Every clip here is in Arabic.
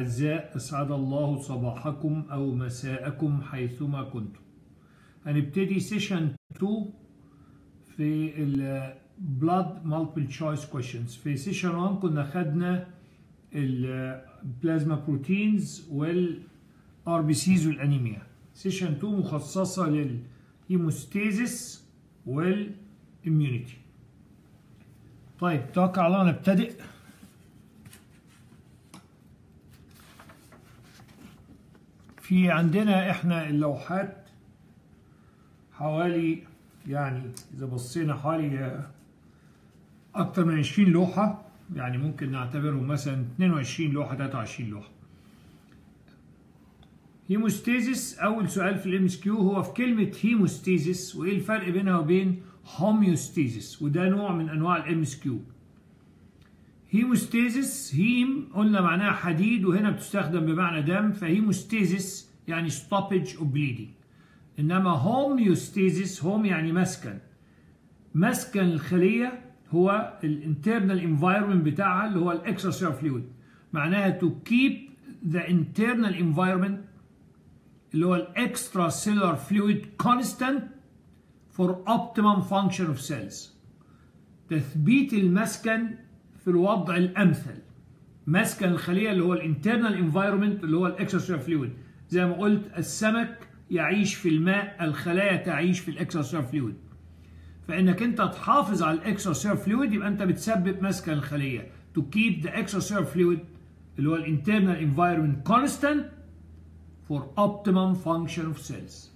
الأعزاء أسعد الله صباحكم أو مساءكم حيثما كنتم. هنبتدي session 2 في ال Blood Multiple Choice Questions. في session 1 كنا خدنا ال plasma proteins وال RBCs والأنيميا. session 2 مخصصة لل hemostasis وال immunity طيب توكل على الله نبتدئ في عندنا إحنا اللوحات حوالي يعني إذا بصينا حوالي أكتر من 20 لوحة يعني ممكن نعتبرهم مثلا 22 لوحة 23 لوحة. hemostasis أول سؤال في ال MCQ هو في كلمة hemostasis وإيه الفرق بينها وبين homeostasis؟ وده نوع من أنواع ال MCQ. hemostasis heme قلنا معناها حديد وهنا بتستخدم بمعنى دم ف hemostasis يعني stoppage of bleeding. إنما homeostasis home يعني مسكن. مسكن الخلية هو ال internal environment بتاعها اللي هو ال extra fluid معناها to keep the internal environment اللي هو ال extracellular fluid constant for optimum function of cells. تثبيت المسكن في الوضع الأمثل. مسكن الخلية اللي هو ال internal environment اللي هو ال extra fluid زي ما قلت السمك يعيش في الماء الخلايا تعيش في ال extra fluid فإنك أنت تحافظ على ال extra fluid يبقى أنت بتثبت مسكن الخلية. To keep the extracellular fluid اللي هو ال internal environment constant for optimum function of cells.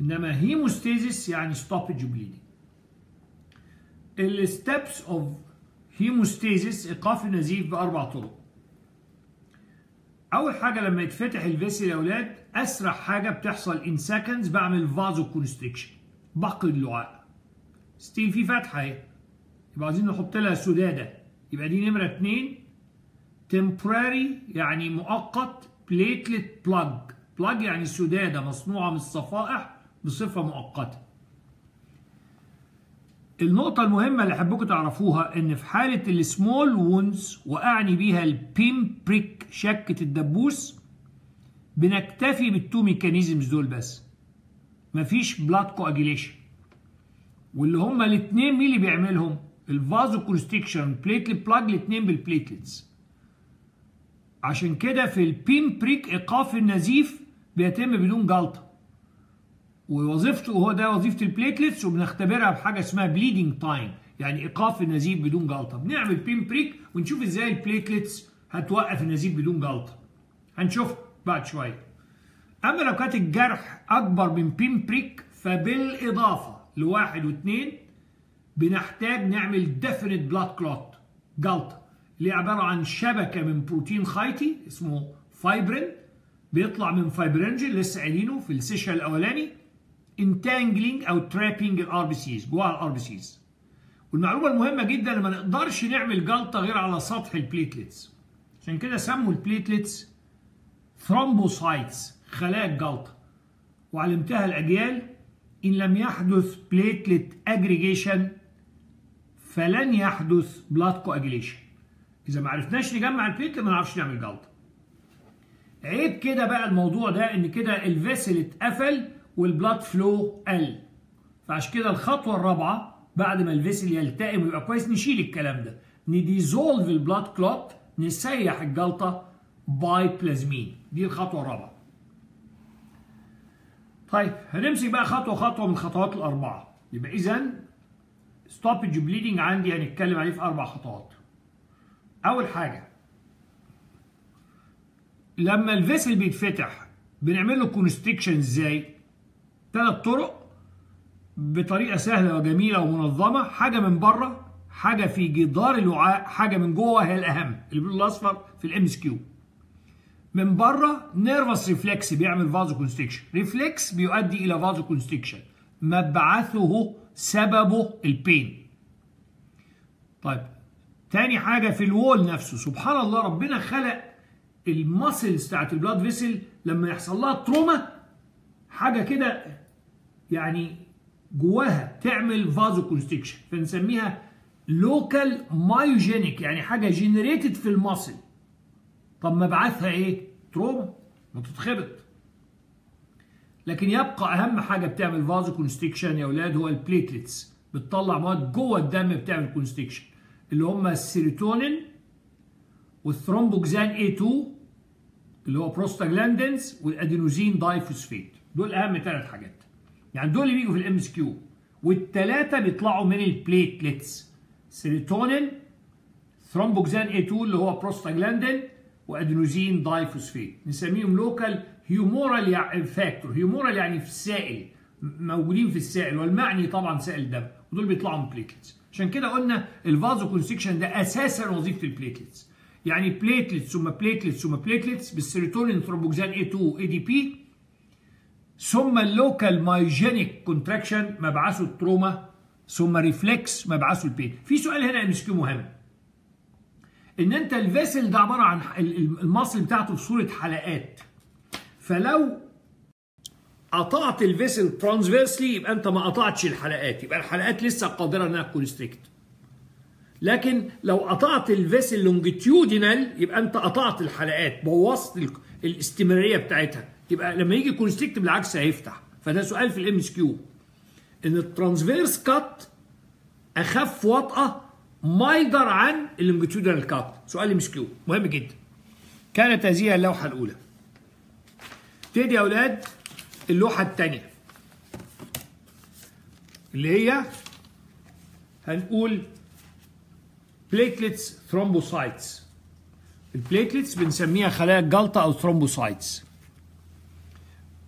إنما hemostasis يعني stoppage bleeding. ال steps of hemostasis إيقاف النزيف بأربع طرق. أول حاجة لما يتفتح ال vessel يا أولاد أسرع حاجة بتحصل in seconds بعمل vasoconstriction بقي اللعاء still في فتحة أهي. يبقى عايزين نحط لها سدادة. يبقى دي نمرة 2 temporary يعني مؤقت platelet plug plug يعني سدادة مصنوعة من الصفائح بصفة مؤقتة. النقطة المهمة اللي أحبكم تعرفوها إن في حالة ال small wounds وأعني بيها ال pin prick شكة الدبوس بنكتفي بال two mechanisms دول بس. مفيش blood coagulation واللي هما الاثنين مين اللي بيعملهم؟ ال vasoconstriction platelet plug الاثنين بال platelets عشان كده في ال pin prick إيقاف النزيف بيتم بدون جلطة. ووظيفته هو ده وظيفة ال platelets وبنختبرها بحاجة اسمها bleeding time يعني إيقاف النزيف بدون جلطة. بنعمل pin prick ونشوف إزاي ال platelets هتوقف النزيف بدون جلطة. هنشوف بعد شوية. أما لو كانت الجرح أكبر من pin prick فبالإضافة لواحد واثنين بنحتاج نعمل definite blood clot جلطة. اللي عبارة عن شبكة من بروتين خيطي اسمه فايبرين بيطلع من fibrinogen لسه قايلينه في ال session الأولاني. entangling أو trapping ال RBCs جوه ال RBCs والمعلومة المهمة جدا ما نقدرش نعمل جلطة غير على سطح ال platelets عشان كده سموا ال platelets thrombocytes خلايا الجلطة. وعلمتها الأجيال إن لم يحدث platelet aggregation فلن يحدث blood coagulation إذا ما عرفناش نجمع ال platelet ما نعرفش نعمل جلطة. عيب كده بقى الموضوع ده إن كده ال vessel اتقفل وال blood flow قل. فعشان كده الخطوة الرابعة بعد ما ال vessel يلتئم ويبقى كويس نشيل الكلام ده. ن dissolve ال blood clot نسيح الجلطة by plasmin دي الخطوة الرابعة. طيب هنمسك بقى خطوة خطوة من الخطوات الأربعة. يبقى اذا stoppage bleeding عندي هنتكلم عليه في أربع خطوات. أول حاجة لما ال vessel بيتفتح بنعمل له constriction إزاي؟ ثلاث طرق بطريقة سهلة وجميلة ومنظمة حاجة من بره حاجة في جدار الوعاء حاجة من جوه هي الأهم اللي باللون الأصفر في ال MCQ من بره nervous reflex بيعمل vasoconstriction reflex بيؤدي إلى vasoconstriction مبعثه سببه ال pain طيب تاني حاجة في ال wall نفسه. سبحان الله ربنا خلق ال muscles بتاعت ال blood vessel لما يحصل لها trauma حاجة كده يعني جواها تعمل vasoconstriction فنسميها local myogenic يعني حاجة generated في ال muscle. طب مبعثها إيه؟ trauma ما تتخبط لكن يبقى أهم حاجة بتعمل vasoconstriction يا أولاد هو ال platelets بتطلع مواد جوه الدم بتعمل constriction اللي هم ال serotonin وال thromboxane A2 اللي هو prostaglandins وال adenosine diphosphate. دول أهم ثلاث حاجات. يعني دول اللي بيجوا في ال MCQ والثلاثه بيطلعوا من ال platelets serotonin thromboxane A2 اللي هو prostaglandin و adenosine diphosphate نسميهم local humoral factor humoral يعني في السائل موجودين في السائل والمعني طبعا سائل الدم ودول بيطلعوا من platelets عشان كده قلنا ال vasoconstriction ده أساسا وظيفة ال platelets يعني platelets ثم platelets ثم platelets بال serotonin thromboxane A2 ADP ثم ال local myogenic contraction مبعثه ال trauma ثم reflex مبعثه ال pain في سؤال هنا MCQ مهم. إن أنت ال vessel ده عبارة عن ال muscle بتاعته في صورة حلقات. فلو قطعت ال vessel transversely يبقى أنت ما قطعتش الحلقات. يبقى الحلقات لسه قادرة إنها constrict لكن لو قطعت ال vessel longitudinal يبقى أنت قطعت الحلقات بوظت الاستمرارية بتاعتها. يبقى لما يجي constrict بالعكس هيفتح. فده سؤال في ال MCQ إن ال transverse cut أخف وطأة milder عن ال longitudinal cut سؤال MCQ مهم جدا. كانت هذه اللوحة الأولى. ابتدي يا أولاد اللوحة الثانية اللي هي هنقول platelets thrombocytes ال platelets بنسميها خلايا الجلطة أو thrombocytes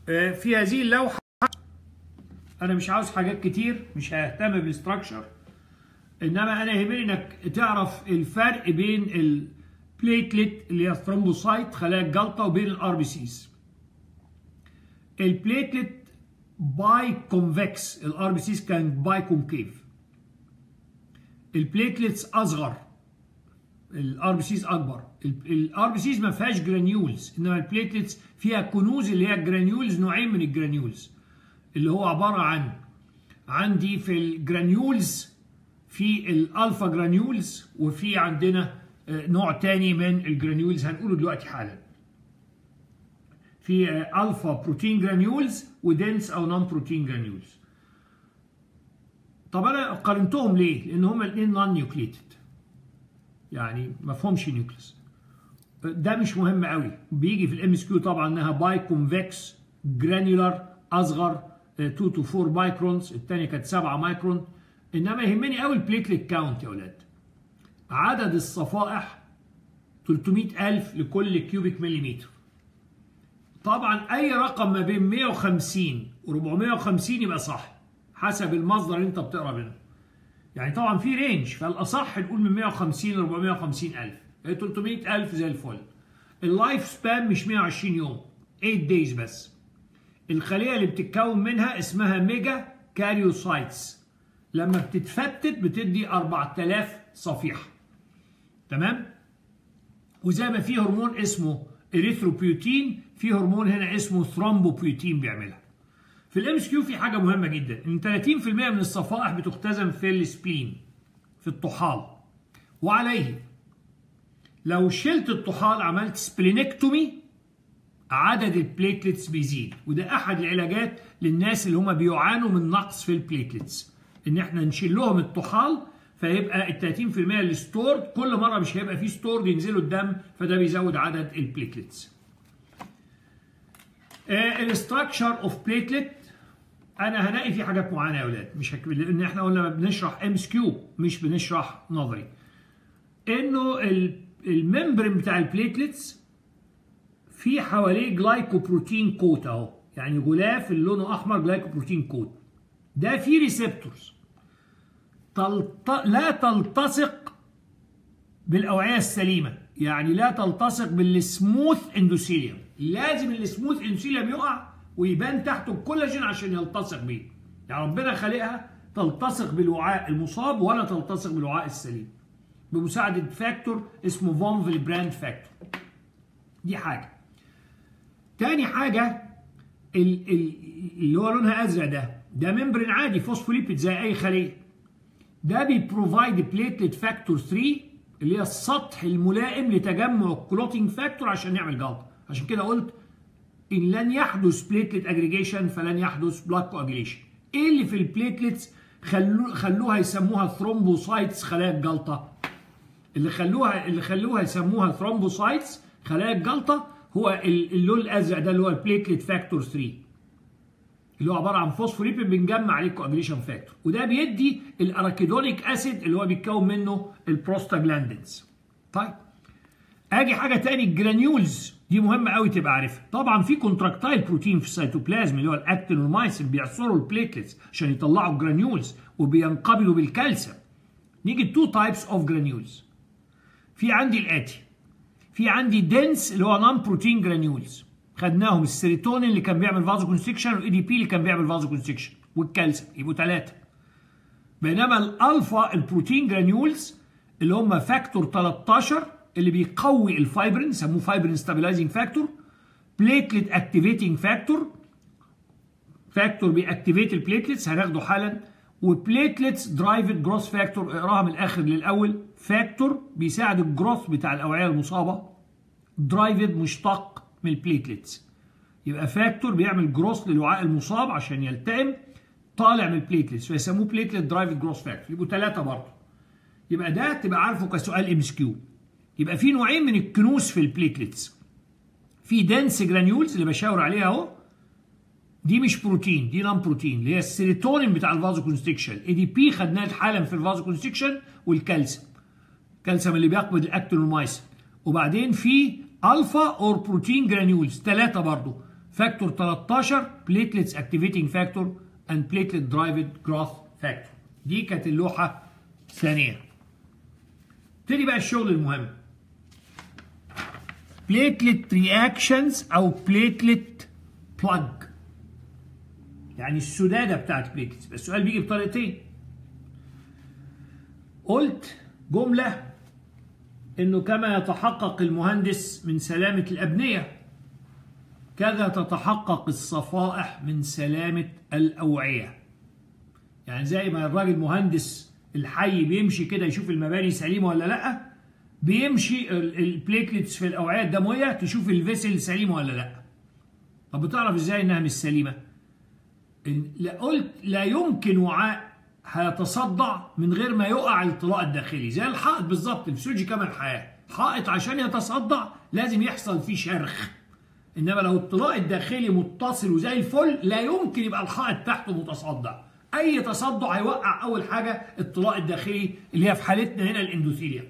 في هذه اللوحة. أنا مش عاوز حاجات كتير مش ههتم بال structure إنما أنا يهمني إنك تعرف الفرق بين ال platelet اللي هي ال thrombocyte خلايا الجلطة وبين ال RBCs ال platelet biconvex ال RBCs كان biconcave ال platelets أصغر ال RBCs أكبر. ال RBCs ما فيهاش granules إنما ال platelets فيها كنوز اللي هي ال granules نوعين من ال granules اللي هو عبارة عن عندي في ال granules في ال alpha granules وفي عندنا نوع تاني من ال granules هنقوله دلوقتي حالا. في alpha protein granules و dense أو non protein granules طب أنا قارنتهم ليه؟ لأن هما الاثنين non nucleated يعني ما فيهمش nucleus ده مش مهم قوي. بيجي في ال MCQ طبعا إنها biconvex granular اصغر 2 to 4 microns الثانية كانت 7 مايكرون إنما يهمني قوي ال platelet count يا أولاد عدد الصفائح 300000 لكل cubic مليمتر طبعا أي رقم ما بين 150 و 450 يبقى صح حسب المصدر اللي أنت بتقرأ منه. يعني طبعا في range فالأصح نقول من 150 ل 450 ألف. 300 ألف زي الفل. ال life span مش 120 يوم 8 days بس. الخلية اللي بتتكون منها اسمها megakaryocytes لما بتتفتت بتدي 4000 صفيحة. تمام؟ وزي ما في هرمون اسمه اريثروبيوتين في هرمون هنا اسمه thrombopoietin بيعملها. في ال MCQ في حاجة مهمة جدا إن 30% من الصفائح بتختزن في ال spleen في الطحال. وعليه لو شلت الطحال عملت splenectomy عدد ال platelets بيزيد. وده أحد العلاجات للناس اللي هم بيعانوا من نقص في ال platelets إن إحنا نشيل لهم الطحال فيبقى ال 30% اللي stored كل مرة مش هيبقى فيه stored ينزلوا الدم فده بيزود عدد ال platelets ال structure of platelet أنا هلاقي في حاجات معينة يا أولاد. مش هك... لأن إحنا قلنا بنشرح MCQ مش بنشرح نظري. إنه ال membrane بتاع ال platelets في حواليه glycoprotein coat اهو. يعني غلاف اللي لونه أحمر glycoprotein coat ده فيه receptors تلت... لا تلتصق بالأوعية السليمة. يعني لا تلتصق بال smooth endothelium لازم ال smooth endothelium يقع ويبان تحته الكولاجين عشان يلتصق بيه. يعني ربنا خالقها تلتصق بالوعاء المصاب ولا تلتصق بالوعاء السليم. بمساعدة factor اسمه von Willebrand factor دي حاجة. تاني ال اللي هو لونها أزرق ده ده membrane عادي فوسفوليبيد زي أي خلية. ده بي provide platelet factor 3 اللي هي السطح الملائم لتجمع ال clotting factor عشان يعمل جلطه عشان كده قلت إن لن يحدث platelet aggregation فلن يحدث blood coagulation إيه اللي في ال platelets خلو خلوها يسموها thrombocytes خلايا الجلطة؟ اللي خلوها اللي خلوها يسموها thrombocytes خلايا الجلطة هو اللون الأزرق ده اللي هو ال platelet factor 3 اللي هو عبارة عن فوسفوليبيد بنجمع عليه coagulation factor وده بيدي ال arachidonic acid اللي هو بيتكون منه البروستاجلاندينز طيب. آجي حاجة تاني ال granules دي مهمة قوي تبقى عارفها. طبعا في contractile protein في السيتوبلازم اللي هو ال actin وال myosin بيعصروا ال platelets عشان يطلعوا granules وبينقبلوا بالكالسيوم. نيجي two types of granules في عندي الاتي في عندي dense اللي هو non protein granules خدناهم السيروتونين اللي كان بيعمل vasoconstriction وال ADP اللي كان بيعمل vasoconstriction والكالسيوم يبقوا ثلاثة بينما ال alpha ال protein granules اللي هم factor 13 اللي بيقوي الفايبرين يسموه fibrin stabilizing factor platelet activating factor factor بي activate ال platelets هناخده حالا و platelets derived growth factor اقراها من الآخر للأول. factor بيساعد ال growth بتاع الأوعية المصابة. derived مشتق من ال platelets يبقى factor بيعمل growth للوعاء المصاب عشان يلتئم طالع من ال platelets فيسموه platelet derived growth factor يبقوا ثلاثة برضه. يبقى ده تبقى عارفه كسؤال MCQ يبقى في نوعين من الكنوز في ال platelets في dense granules اللي بشاور عليها اهو. دي مش بروتين دي non protein اللي هي السيروتونين بتاع ال vasoconstriction ADP خدناه حالا في ال vasoconstriction والكالسيوم. الكالسيوم اللي بيقبض ال actin وال myosin وبعدين في alpha or protein granules ثلاثة برضه factor 13 platelets activating factor and platelet derived growth factor دي كانت اللوحة الثانية ابتدي بقى الشغل المهم. platelet reactions أو platelet plug يعني السدادة بتاعت platelets السؤال بيجي بطريقتين. قلت جملة إنه كما يتحقق المهندس من سلامة الأبنية كذا تتحقق الصفائح من سلامة الأوعية. يعني زي ما الراجل مهندس الحي بيمشي كده يشوف المباني سليمة ولا لأ بيمشي ال platelets في الأوعية الدموية تشوف ال vessel سليمة ولا لأ. طب بتعرف إزاي إنها مش سليمة؟ لا قلت لا يمكن وعاء هيتصدع من غير ما يقع الطلاء الداخلي زي الحائط بالظبط الفسيولوجي كما الحياة حائط عشان يتصدع لازم يحصل فيه شرخ. إنما لو الطلاء الداخلي متصل وزي الفل لا يمكن يبقى الحائط تحته متصدع. أي تصدع هيوقع أول حاجة الطلاء الداخلي اللي هي في حالتنا هنا ال endothelia.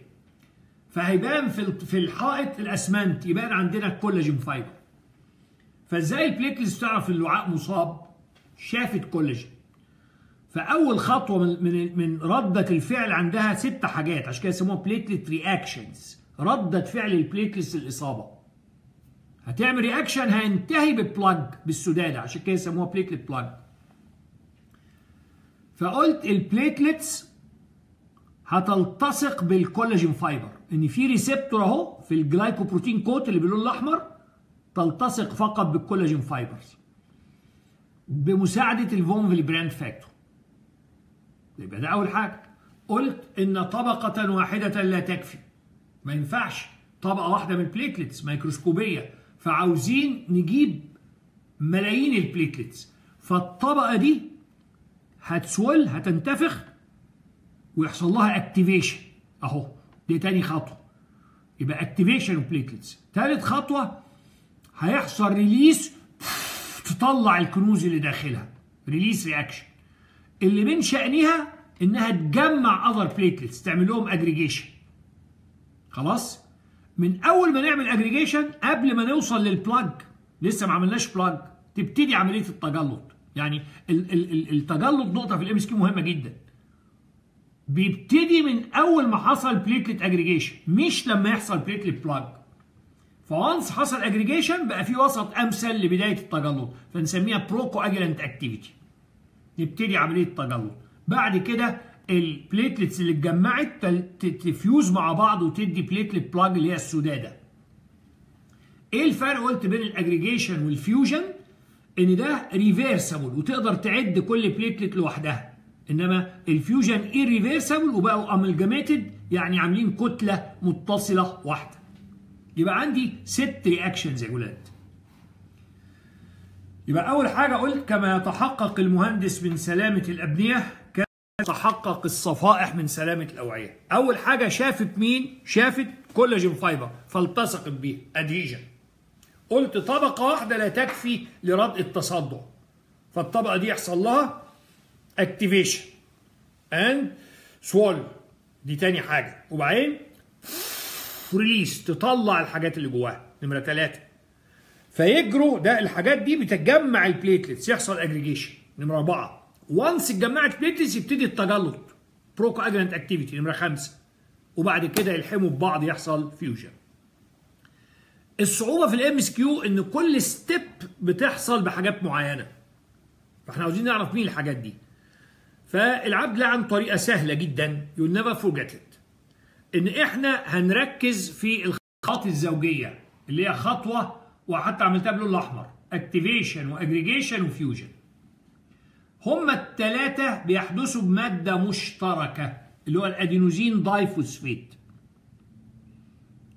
فهيبان في في الحائط الأسمنت يبان عندنا ال collagen fiber. فإزاي ال platelets تعرف الوعاء مصاب شافت كولاجين فأول خطوة من من من ردة الفعل عندها ست حاجات عشان كده يسموها platelet reactions ردة فعل ال platelets الاصابه هتعمل reaction هينتهي ب plug بالسدادة عشان كده يسموها platelet plug فقلت ال platelets هتلتصق بال collagen fiber إن في receptor أهو في ال glycoprotein coat اللي باللون الأحمر تلتصق فقط بال collagen fibers بمساعدة ال von Willebrand factor. يبقى ده أول حاجة. قلت إن طبقة واحدة لا تكفي. ما ينفعش طبقة واحدة من ال platelets ميكروسكوبية فعاوزين نجيب ملايين ال platelets فالطبقة دي هت swell هتنتفخ ويحصل لها activation أهو دي تاني خطوة. يبقى activation platelets تالت خطوة هيحصل release تطلع الكنوز اللي داخلها. release reaction اللي من شأنها إنها تجمع other platelets تعمل لهم اجريجيشن خلاص؟ من أول ما نعمل اجريجيشن قبل ما نوصل لل plug لسه ما عملناش plug تبتدي عملية التجلط. يعني التجلط نقطة في ال MCQ مهمة جدا. بيبتدي من أول ما حصل platelet aggregation مش لما يحصل platelet plug ف once حصل اجريجيشن بقى في وسط أمثل لبداية التجلط. فنسميها procoagulant activity نبتدي عملية التجلط. بعد كده ال platelets اللي اتجمعت تفيوز مع بعض وتدي platelet plug اللي هي السداده إيه الفرق قلت بين ال aggregation وال fusion؟ ان ده reversible وتقدر تعد كل platelet لوحدها. انما ال fusion irreversible وبقوا amalgamated يعني عاملين كتلة متصلة واحدة. يبقى عندي ست reactions يا ولاد يبقى أول حاجة قلت كما يتحقق المهندس من سلامة الأبنية كما يتحقق الصفائح من سلامة الأوعية. أول حاجة شافت مين؟ شافت collagen fiber فالتصقت بيه adhesion قلت طبقة واحدة لا تكفي لردء التصدع. فالطبقة دي يحصل لها activation and swell دي تاني حاجة. وبعدين release تطلع الحاجات اللي جواها. نمرة ثلاثة فيجروا ده الحاجات دي بتجمع ال platelets يحصل اجريجيشن نمرة أربعة. once اتجمعت platelets يبتدي التجلط procoagulant activity نمرة خمسة. وبعد كده يلحموا ببعض يحصل fusion الصعوبة في ال MCQ إن كل step بتحصل بحاجات معينة. فإحنا عاوزين نعرف مين الحاجات دي. فالعبد لها عن طريقة سهلة جدا. you never forget إن إحنا هنركز في الخطوات الزوجية. اللي هي خطوة وحتى عملتها باللون الأحمر. activation و aggregation و fusion هما الثلاثه بيحدثوا بمادة مشتركة اللي هو ال adenosine diphosphate.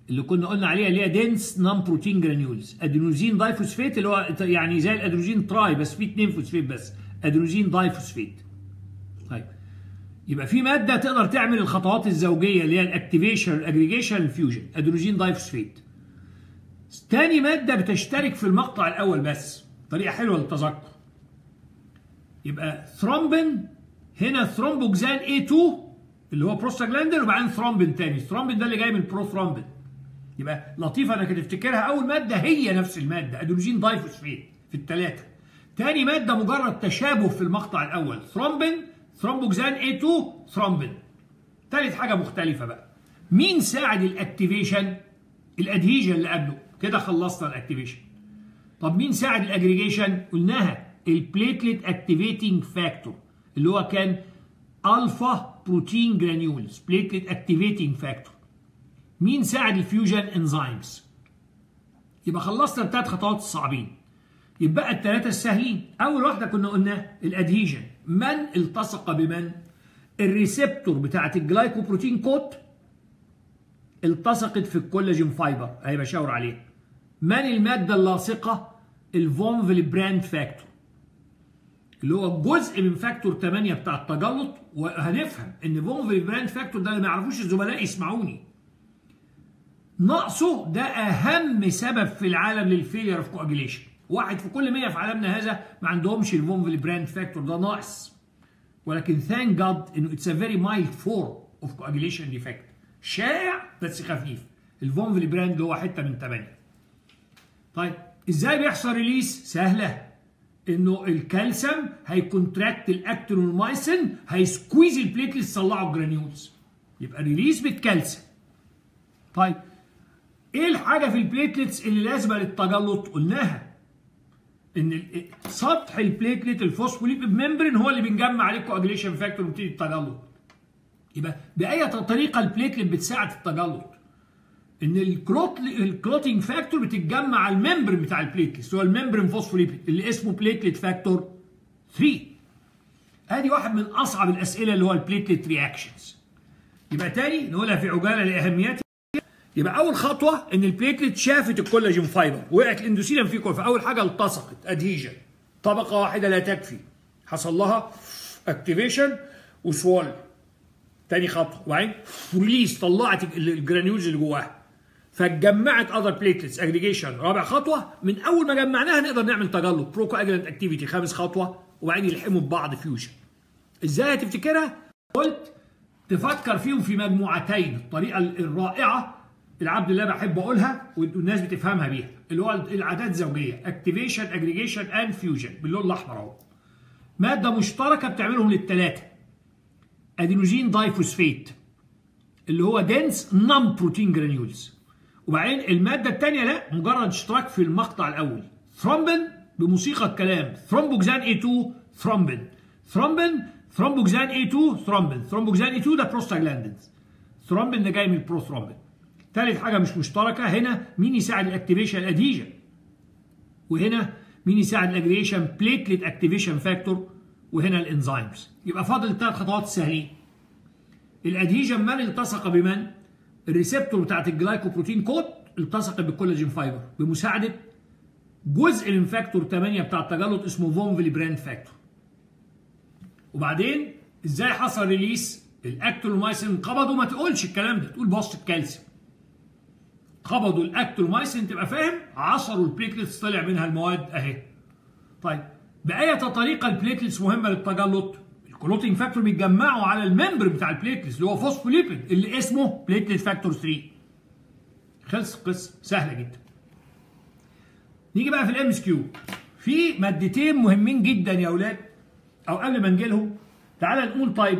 اللي كنا قلنا عليها اللي هي dense non-protein granules adenosine diphosphate اللي هو يعني زي ال adenosine tri بس فيه اثنين فوسفيت بس. adenosine diphosphate. طيب. يبقى في مادة تقدر تعمل الخطوات الزوجية اللي هي ال activation ال aggregation ال fusion. adenosine diphosphate. تاني مادة بتشترك في المقطع الأول بس. طريقة حلوة للتذكر. يبقى ثرومبين هنا thromboxane A2 اللي هو بروستاجلاندين وبعدين ثرومبين تاني. ثرومبين ده اللي جاي من بروثرومبين يبقى لطيفة إنك تفتكرها. أول مادة هي نفس المادة adenosine diphosphate في الثلاثه تاني مادة مجرد تشابه في المقطع الأول thrombin thromboxane A2 thrombin ثالث حاجة مختلفة بقى. مين ساعد ال activation ال adhesion اللي قبله. كده خلصنا ال activation طب مين ساعد الاجريجيشن قلناها. ال platelet activating factor اللي هو كان alpha protein granules platelet activating factor مين ساعد ال fusion enzymes؟ يبقى خلصنا الثلاث خطوات الصعبين. يبقى الثلاثه السهلين. أول واحدة كنا قلنا ال adhesion من التصق بمن؟ ال receptor بتاعت ال glycoprotein coat التصقت في ال collagen fiber. اهي بشاور عليها. من المادة اللاصقة؟ ال von Willebrand factor. اللي هو جزء من factor 8 بتاع التجلط وهنفهم إن von Willebrand factor ده اللي ما يعرفوش الزملاء يسمعوني. نقصه ده أهم سبب في العالم لل failure of coagulation واحد في كل 100 في عالمنا هذا ما عندهمش ال von Willebrand factor ده ناقص. ولكن thank God إنه it's a very mild form of coagulation defect شائع بس خفيف. ال von Willebrand اللي هو حتة من 8 طيب إزاي بيحصل release سهلة. انه الكالسيوم هيكونتراكت الاكتين والمايسين هيسكويز البليتلتس يطلعوا ال granules يبقى release بالكالسيوم. طيب إيه الحاجة في ال platelets اللي لازمة للتجلط؟ قلناها. إن سطح ال platelet ال phospholipid membrane هو اللي بنجمع عليه ال coagulation factor وبتدي التجلط. يبقى بأي طريقة ال platelet بتساعد في التجلط؟ إن ال clot ال clotting factor بتتجمع على ال membrane بتاع ال platelet هو ال membrane phospholipid اللي اسمه platelet factor 3 أدي واحد من أصعب الأسئلة اللي هو ال platelet reactions يبقى تاني نقولها في عجالة لأهميتها. يبقى أول خطوة إن ال platelet شافت ال collagen fiber وقعت ال endothelium فيه فأول حاجة التصقت adhesion طبقة واحدة لا تكفي. حصل لها activation و swell تاني خطوة. وبعدين release طلعت ال granules اللي جواها. فاتجمعت other platelets aggregation رابع خطوة من أول ما جمعناها نقدر نعمل تجلط procoagulant activity خامس خطوة وبعدين يلحموا ببعض fusion إزاي هتفتكرها؟ قلت تفكر فيهم في مجموعتين الطريقة الرائعة العبد اللي بحب أقولها والناس بتفهمها بيها اللي هو الأعداد الزوجية activation aggregation and fusion باللون الأحمر أهو. مادة مشتركة بتعملهم للثلاثه adenosine diphosphate اللي هو dense non-protein granules وبعدين المادة الثانية لا مجرد اشتراك في المقطع الأول. ثرومبين بموسيقى الكلام. thromboxane A2 thrombin thrombin thromboxane A2 thrombin thromboxane A2 ده prostaglandins thrombin ده جاي من البروثرومبين ثالث حاجة مش مشتركة هنا مين يساعد ال activation ال adhesion وهنا مين يساعد ال aggregation platelet activation factor وهنا ال enzymes يبقى فاضل الثلاث خطوات السهلين ال adhesion من التصق بمن؟ ال receptor بتاعت ال glycoprotein coat التصقت بال collagen fiber بمساعدة جزء من factor 8 بتاع التجلط اسمه von Willebrand factor وبعدين إزاي حصل release ال actin وال myosin انقبضوا ما تقولش الكلام ده تقول بوست الكالسيوم قبضوا ال actomyosin تبقى فاهم؟ عصروا ال platelets طلع منها المواد أهي. طيب بأية طريقة ال platelets مهمة للتجلط ال clotting factor بيتجمعوا على ال membrane بتاع ال platelets اللي هو فوسفوليبيد اللي اسمه platelet factor 3 خلص القصة سهلة جدا. نيجي بقى في ال MCQ في مادتين مهمين جدا يا أولاد. أو قبل ما نجي لهم تعالى نقول طيب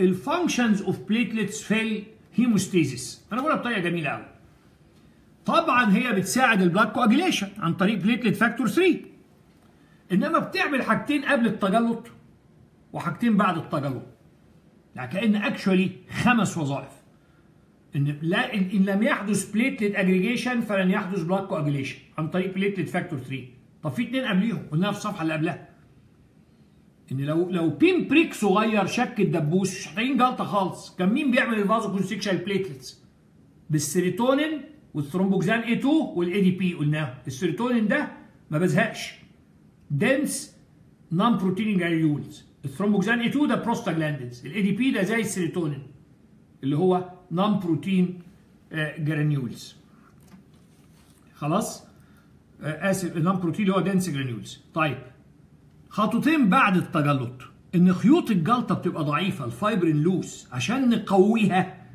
ال functions of platelets في ال hemostasis أنا بقولها بطريقة جميلة قوي طبعا هي بتساعد ال blood coagulation عن طريق platelet factor 3 إنما بتعمل حاجتين قبل التجلط. وحاجتين بعد التجلط يعني كأن actually خمس وظائف. إن لا ان, لم يحدث platelet aggregation فلن يحدث blood coagulation عن طريق platelet factor 3 طب في اثنين قبليهم قلناها في الصفحه اللي قبلها. إن لو لو pin prick صغير شك الدبوس مش محتاجين جلطة خالص. كان مين بيعمل ال vasoconstriction ال platelets بال serotonin وال thromboxane A2 وال ADP قلناها السيروتونين ده ما بزهقش. dense non protein granules ال thromboxane A2 ده prostaglandins ال ADP ده زي السيروتونين اللي هو non protein granules خلاص؟ اسف non protein اللي هو dense granules طيب. خطوتين بعد التجلط. إن خيوط الجلطة بتبقى ضعيفة ال fibrin loose عشان نقويها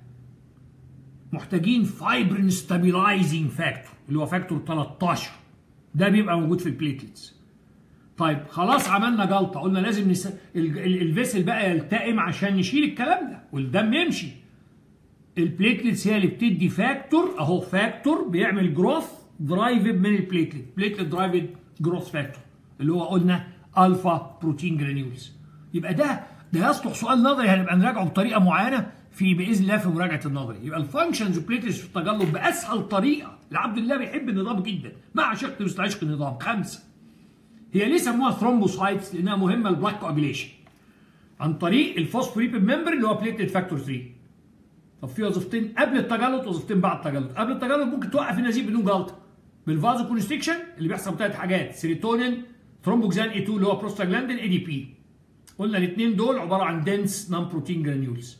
محتاجين fibrin stabilizing factor اللي هو factor 13 ده بيبقى موجود في ال platelets طيب خلاص عملنا جلطة قلنا لازم نس... ال... ال... ال vessel بقى يلتئم عشان نشيل الكلام ده والدم يمشي. ال platelets هي اللي بتدي factor أهو factor بيعمل growth derived من ال platelet platelet derived growth factor اللي هو قلنا alpha protein granules يبقى ده ده يصلح سؤال نظري هنبقى نراجعه بطريقة معينة في بإذن الله في مراجعة النظري. يبقى ال functions platelets في التجلط بأسهل طريقة لعبد الله بيحب النظام جدا. مع عشق مثل عشق النظام خمسة. هي ليه سموها thrombocytes لأنها مهمة لل blood coagulation عن طريق ال phospholipid membrane اللي هو platelet factor 3 طب في وظيفتين قبل التجلط وظيفتين بعد التجلط. قبل التجلط ممكن توقف النزيف بدون جلطه بال vasoconstriction اللي بيحصل بثلاث حاجات. سيروتونين thromboxane A2 اللي هو prostaglandin ADP قلنا الاثنين دول عبارة عن dense non protein granules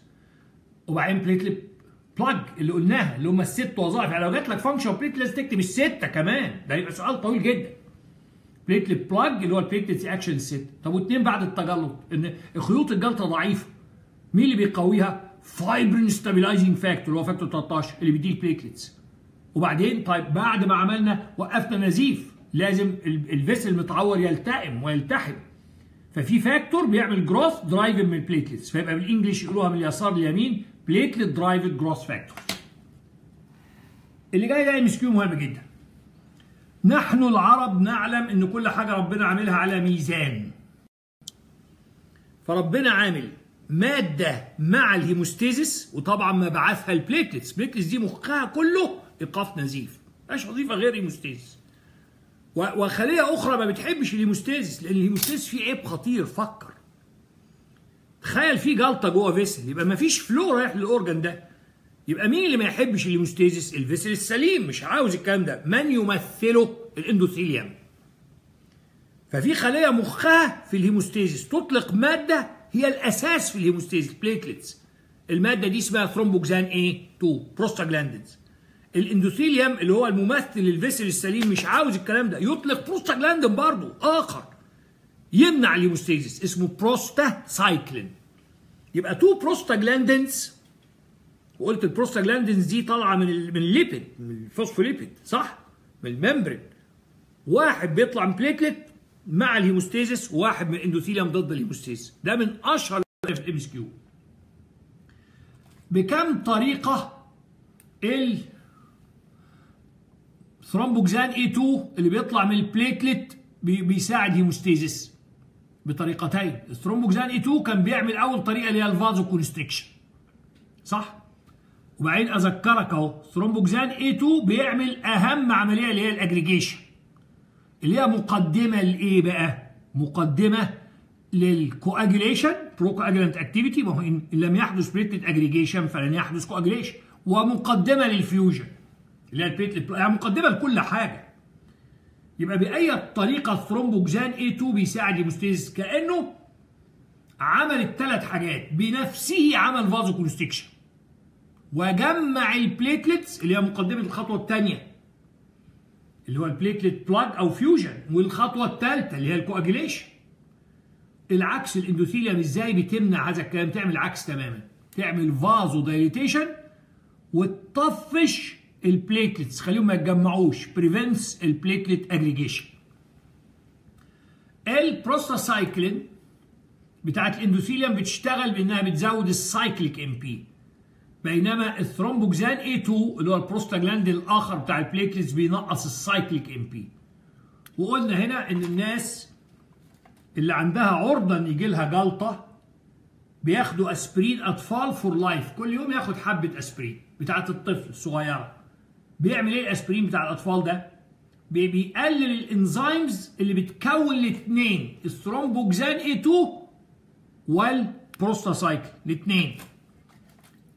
وبعدين platelet plug اللي قلناها اللي هم الست وظائف. يعني لو جات لك function platelet لازم تكتب السته كمان. ده يبقى سؤال طويل جدا. platelet plug اللي هو ال platelet action ست طب واثنين بعد التجلط إن خيوط الجلطة ضعيفه مين اللي بيقويها؟ fibrin stabilizing factor اللي هو factor 13 اللي بيديه ال platelets وبعدين طيب بعد ما عملنا وقفنا نزيف لازم ال vessel المتعور يلتئم ويلتحم. ففي factor بيعمل growth derived من ال platelets فيبقى بال English يقولوها من اليسار لليمين platelet derived growth factor اللي جاي ده MCQ مهم جدا. نحن العرب نعلم إن كل حاجة ربنا عاملها على ميزان. فربنا عامل مادة مع ال hemostasis وطبعا ما بعثها ال platelets. ال platelets دي مخها كله إيقاف نزيف. مش وظيفة غير hemostasis. وخلية أخرى ما بتحبش ال hemostasis لأن ال hemostasis فيه عيب خطير فكر. تخيل في جلطة جوه vessel يبقى ما فيش flow رايح لل organ ده. يبقى مين اللي ما يحبش ال hemostasis ال vessel السليم؟ مش عاوز الكلام ده. من يمثله؟ ال endothelium ففي خليه مخها في ال hemostasis. تطلق مادة هي الأساس في ال hemostasis platelets المادة دي اسمها thromboxane A2 prostaglandins ال endothelium اللي هو الممثل لل vessel السليم مش عاوز الكلام ده. يطلق بروستاجلاندين برضه آخر. يمنع ال hemostasis اسمه prostacyclin يبقى two prostaglandins وقلت البروستاجلاندينز دي طالعة من من ال lipid من الفوسفوليبيد صح؟ من ال membrane. واحد بيطلع من platelet مع ال hemostasis وواحد من ال endothelium ضد ال hemostasis. ده من أشهر ال MCQ بكم طريقة ال thromboxane A2 اللي بيطلع من ال platelet بيساعد hemostasis بطريقتين. ال thromboxane A2 كان بيعمل أول طريقة اللي هي ال vasoconstriction صح؟ وبعدين أذكرك أهو thromboxane A2 بيعمل أهم عملية اللي هي الاجريجيشن اللي هي مقدمة لايه بقى مقدمة لل coagulation procoagulant activity ما هو ان لم يحدث platelet aggregation فلن يحدث coagulation ومقدمة لل fusion اللي هي ال platelet يعني مقدمة لكل حاجة. يبقى بأي طريقة ال thromboxane A2 بيساعد ال hemostasis كأنه عمل الثلاث حاجات بنفسه عمل vasoconstriction وجمع ال platelets اللي هي مقدمة الخطوة الثانية اللي هو ال platelet plug أو fusion والخطوة الثالثه اللي هي ال coagulation العكس ال endothelium إزاي بتمنع هذا الكلام؟ تعمل العكس تماما. تعمل vasodilatation وتطفش ال platelets خليهم ما يتجمعوش. prevents ال platelet aggregation ال prostacyclin بتاعت ال endothelium بتشتغل بإنها بتزود ال cyclic AMP بينما ال thromboxane A2 اللي هو البروستاجلاند الآخر بتاع ال platelets بينقص ال cyclic AMP وقلنا هنا إن الناس اللي عندها عرضة إن يجي لها جلطة بياخدوا أسبرين أطفال for life كل يوم ياخد حبة أسبرين بتاعت الطفل الصغيرة. بيعمل إيه الأسبرين بتاع الأطفال ده؟ بيقلل ال enzymes اللي بتكون الاثنين ال thromboxane A2 وال prostacyclin الاثنين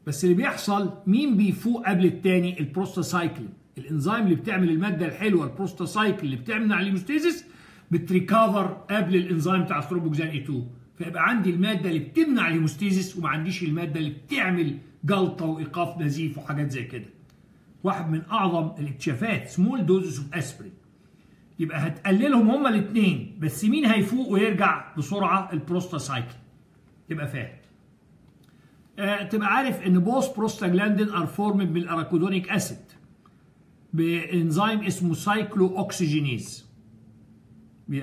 بس اللي بيحصل مين بيفوق قبل الثاني ال prostacyclin الإنزيم اللي بتعمل المادة الحلوة ال prostacyclin اللي بتمنع ال hemostasis بت recover قبل الإنزيم بتاع ال thromboxane A2 فيبقى عندي المادة اللي بتمنع ال hemostasis وما عنديش المادة اللي بتعمل جلطة وإيقاف نزيف وحاجات زي كده. واحد من أعظم الاكتشافات small doses of aspirin يبقى هتقللهم هما الاثنين بس مين هيفوق ويرجع بسرعة ال prostacyclin تبقى فاهم. آه تبقى عارف إن both prostaglandin are formed بال arachidonic acid بإنزيم اسمه cyclooxygenase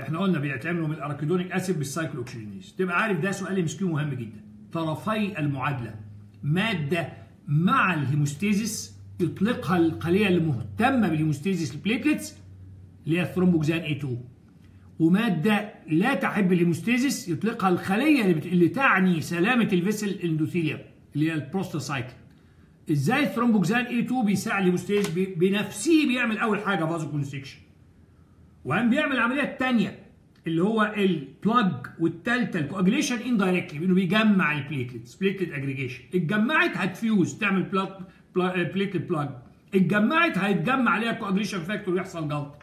إحنا قلنا بيتعملوا من ال arachidonic acid بال cyclooxygenase تبقى عارف ده سؤال ام مهم جدا. طرفي المعادلة. مادة مع ال hemostasis يطلقها الخلية المهتمه بال hemostasis ال platelets اللي هي ال thromboxane A2 ومادة لا تحب ال hemostasis يطلقها الخلية اللي, بت... اللي تعني سلامة ال vessel ال endothelial اللي هي ال prostacyclin إزاي ال thromboxane A2 بيساعد ال hemostasis بنفسه بيعمل أول حاجة vasoconstriction وقام بيعمل العملية الثانية اللي هو ال plug والثالثة ال coagulation indirectly انه بيجمع ال platelets platelet aggregation اتجمعت هتفيوز تعمل plug platelet plug اتجمعت هيتجمع عليها coagulation factor ويحصل جلطة.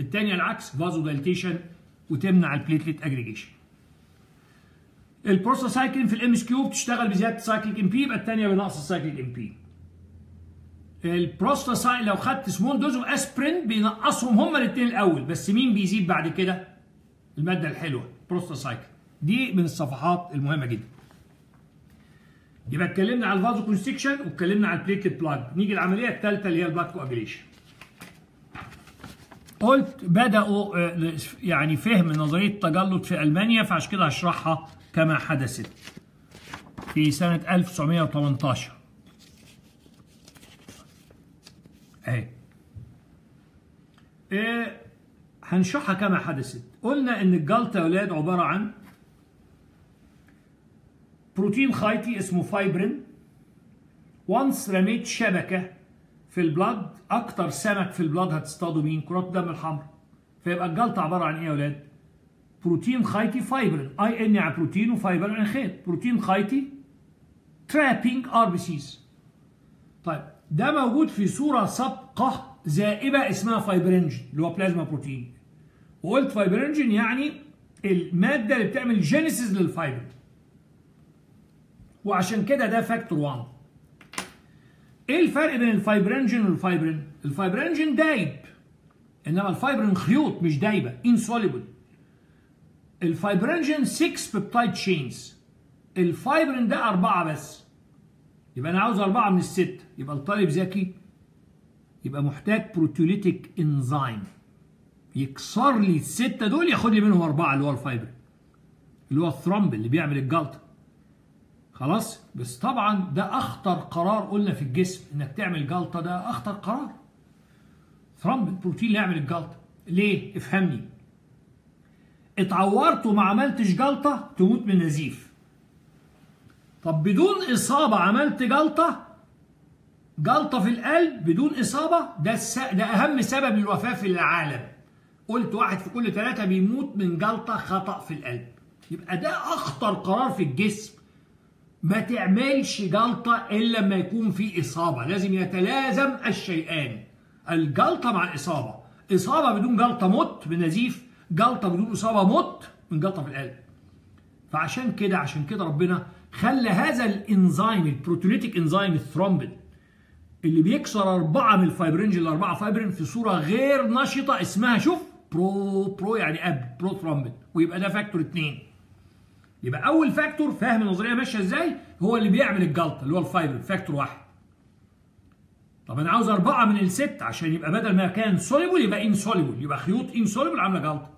الثانية العكس vasodilatation وتمنع ال platelet aggregation ال prostacyclin في ال MCQ بتشتغل بزيادة ال cyclic AMP يبقى الثانية بنقص ال cyclic AMP ال prostacyclin لو خدت small dose aspirin بينقصهم هما الاثنين الأول بس مين بيزيد بعد كده؟ المادة الحلوة prostacyclin دي من الصفحات المهمة جدا. يبقى اتكلمنا على ال vasoconstriction واتكلمنا على ال platelet plug نيجي العملية الثالثه اللي هي ال blood coagulation قلت بدأوا يعني فهم نظرية التجلط في ألمانيا فعشان كده هشرحها كما حدثت. في سنة 1918 أهي. إيه هنشرحها كما حدثت. قلنا إن الجلطة يا أولاد عبارة عن بروتين خيطي اسمه fibrin. once رميت شبكة في ال blood أكتر سمك في ال blood هتصطادوا مين؟ كرات الدم الحمراء فيبقى الجلطة عبارة عن إيه يا أولاد؟ بروتين خيطي fibrin in يعني بروتين و fiber يعني خيط. بروتين خيطي trapping RBCs طيب ده موجود في صورة سابقة دايبة اسمها fibrinogen اللي هو plasma protein وقلت fibrinogen يعني المادة اللي بتعمل genesis لل fiber وعشان كده ده factor 1 إيه الفرق بين ال fibrinogen وال fibrin؟ ال fibrinogen دايب إنما الفايبرين خيوط مش دايبة insoluble. ال fibrinogen 6 peptide chains ال fibrin ده أربعة بس. يبقى أنا عاوز أربعة من الست. يبقى الطالب ذكي. يبقى محتاج proteolytic enzyme يكسر لي الستة دول ياخد لي منهم أربعة اللي هو الفايبر اللي هو ال thrombus اللي بيعمل الجلطة. خلاص؟ بس طبعا ده أخطر قرار قلنا في الجسم إنك تعمل جلطة ده أخطر قرار. ثرومب البروتين اللي يعمل الجلطة. ليه؟ افهمني. اتعورت وما عملتش جلطة تموت من نزيف طب بدون إصابة عملت جلطة؟ جلطة في القلب بدون إصابة؟ ده, الس... ده أهم سبب للوفاة في العالم. قلت واحد في كل ثلاثة بيموت من جلطة خطأ في القلب. يبقى ده أخطر قرار في الجسم. ما تعملش جلطة إلا لما يكون في إصابة. لازم يتلازم الشيئان. الجلطة مع الإصابة. إصابة بدون جلطة موت بنزيف جلطة بدون إصابة موت من جلطة في القلب. فعشان كده عشان كده ربنا خلى هذا الإنزيم ال proteolytic enzyme ال thrombin اللي بيكسر أربعة من ال fibrinogen الأربعة فايبرين في صورة غير نشطة اسمها شوف pro pro يعني قبل برو ثرومبين ويبقى ده factor اتنين. يبقى أول factor فاهم النظرية ماشية إزاي؟ هو اللي بيعمل الجلطة اللي هو ال fibrin factor واحد. طب أنا عاوز أربعة من الست عشان يبقى بدل ما كان soluble يبقى insoluble يبقى خيوط insoluble عاملة جلطة.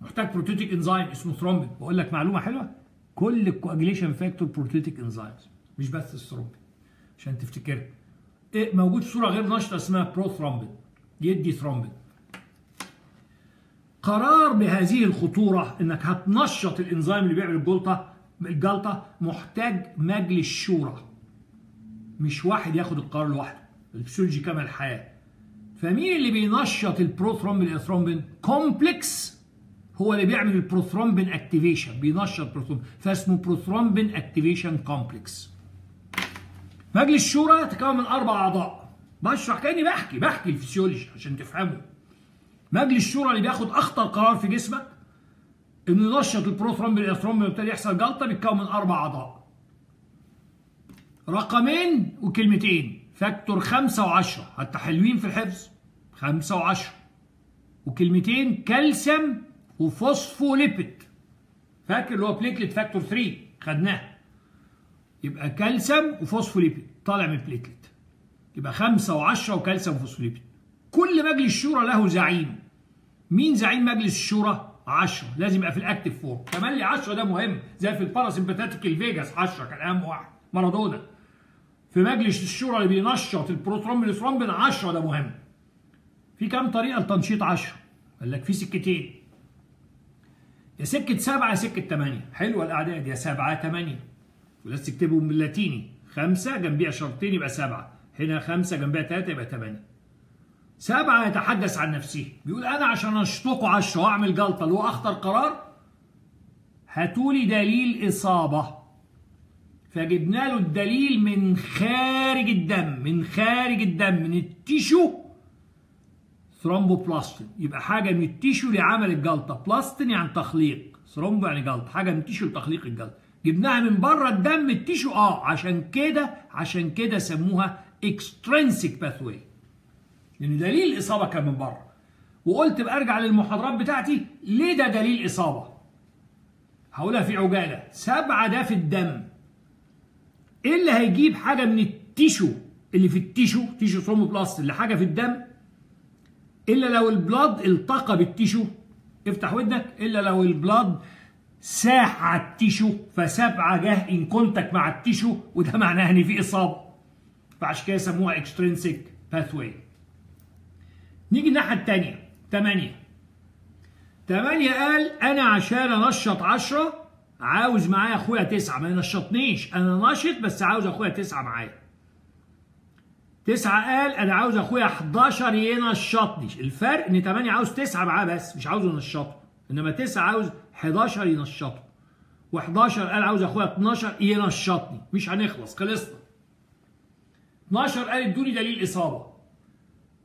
محتاج proteolytic enzyme اسمه ثرومبين بقول لك معلومة حلوة؟ كل ال coagulation factor proteolytic enzymes مش بس الثرومبين. عشان تفتكرها. إيه موجود صورة غير نشطه اسمها بروثرومبين يدي ثرومبين قرار بهذه الخطورة إنك هتنشط الإنزيم اللي بيعمل الجلطة الجلطة محتاج مجلس شورى. مش واحد ياخد القرار لوحده. الفسيولوجي كما الحياة. فمين اللي بينشط ال prothrombin ال thrombin complex هو اللي بيعمل ال prothrombin activation بينشط بروثرومبين فاسمه prothrombin activation complex. مجلس الشورى يتكون من أربع أعضاء. بشرح كأني بحكي بحكي الفسيولوجي عشان تفهموا. مجلس الشورى اللي بياخد أخطر قرار في جسمك؟ إنه ينشط ال prothrombin ل thrombin وبالتالي يحصل جلطة بيتكون من أربع أعضاء. رقمين وكلمتين. factor خمسة وعشرة. حتى حلوين في الحفظ. خمسة وعشرة. وكلمتين كالسيوم وفوسفوليبيد. فاكر اللي هو platelet factor 3 خدناه. يبقى كالسيوم وفوسفوليبيد. طالع من ال platelet يبقى خمسة و10 وكالسيوم وفوسفوليبيد. كل مجلس شورى له زعيم. مين زعيم مجلس الشورى؟ 10 لازم يبقى في ال active form كمان ليه 10 ده مهم؟ زي في ال parasympathetic ال vagus 10 كان أهم واحد. مارادونا. في مجلس الشورى اللي بينشط ال prothrombin ل thrombin 10 ده مهم. في كام طريقة لتنشيط 10 قال لك في سكتين. يا سكة 7 يا سكة 8 حلوة الأعداد. يا 7 8 ولازم تكتبهم باللاتيني. خمسة جنبيها شرطين يبقى سبعة. هنا خمسة جنبيها ثلاثة يبقى ثمانية سبعة يتحدث عن نفسه. بيقول أنا عشان أنشط عشرة وأعمل جلطة اللي هو أخطر قرار هاتولي دليل إصابة. فجبنا له الدليل من خارج الدم من خارج الدم من ال tissue thromboplastin يبقى حاجة من ال tissue لعمل الجلطة. plastin يعني تخليق. thrombo يعني جلطة. حاجة من ال tissue لتخليق الجلطة. جبناها من بره الدم ال tissue آه عشان كده عشان كده سموها extrinsic pathway لأن دليل الإصابة كان من بره. وقلت بأرجع للمحاضرات بتاعتي ليه ده دليل إصابة؟ هقولها في عجالة. سبعة ده في الدم. إيه اللي هيجيب حاجة من ال tissue اللي في ال tissue tissue thromboplastin لحاجة في الدم؟ إلا لو ال blood التقى بال tissue. افتح ودنك. إلا لو ال blood ساح على ال tissue فسبعة جه in contact مع ال tissue وده معناه إن في إصابة. فعشان كده سموها اكسترينسيك باثوي نيجي الناحية الثانية 8 8 قال أنا عشان أنشط 10 عاوز معايا أخويا 9 ما ينشطنيش أنا ناشط بس عاوز أخويا 9 معايا. 9 قال أنا عاوز أخويا 11 ينشطني. الفرق إن 8 عاوز 9 معاه بس مش عاوزه ينشطه. إنما 9 عاوز 11 ينشطه. و11 قال عاوز أخويا 12 ينشطني. مش هنخلص خلصنا. 12 قال ادوني دليل إصابة.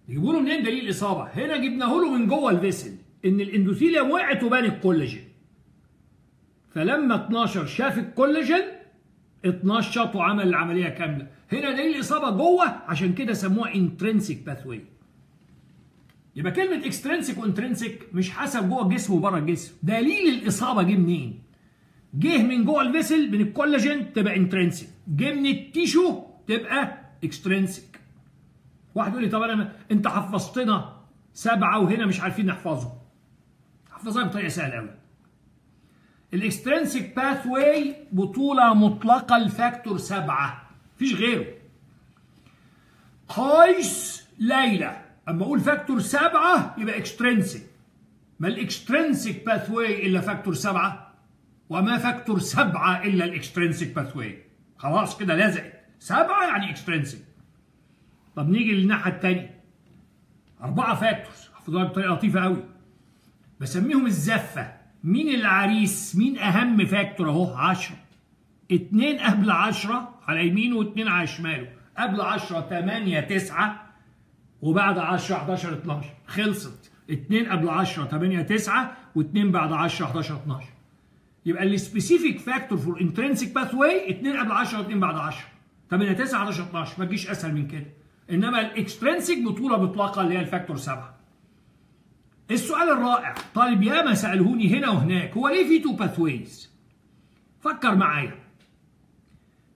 يجيبوا له منين دليل اصابه هنا جبناه له من جوه ال vessel إن ال endothelium وقعت وبان الكولاجين. فلما 12 شاف الكولاجين اتنشط وعمل العملية كاملة. هنا دليل الإصابة جوه عشان كده سموها intrinsic pathway يبقى كلمة extrinsic و intrinsic مش حسب جوه الجسم وبره الجسم. دليل الإصابة جه منين؟ جه من جوه ال vessel من الكولاجين تبقى intrinsic جه من ال tissue تبقى extrinsic واحد يقول لي طب أنا أنت حفظتنا سبعة وهنا مش عارفين نحفظه. حفظها بطريقة سهلة قوي ال extrinsic pathway بطولة مطلقة ل factor سبعة. مفيش غيره. قيس ليلى أما أقول factor سبعة يبقى extrinsic ما ال extrinsic pathway إلا factor سبعة وما factor سبعة إلا ال extrinsic pathway خلاص كده لزقت سبعة يعني extrinsic طب نيجي للناحية الثانية أربعة factors حفظوها بطريقة لطيفة قوي. بسميهم الزفة. مين العريس؟ مين أهم factor أهو؟ 10 2 قبل 10 على يمينه و2 على شماله. قبل 10 8 9 وبعد 10 11 12 خلصت. 2 قبل 10 8 9 و2 بعد 10 11 12 يبقى ال specific factor for intrinsic pathway 2 قبل 10 و2 بعد 10 8 9 11 12 ما تجيش أسهل من كده. إنما ال extrinsic بطولة مطلقه اللي هي ال factor 7 السؤال الرائع. طالب ياما سألهوني هنا وهناك هو ليه في two pathways فكر معايا.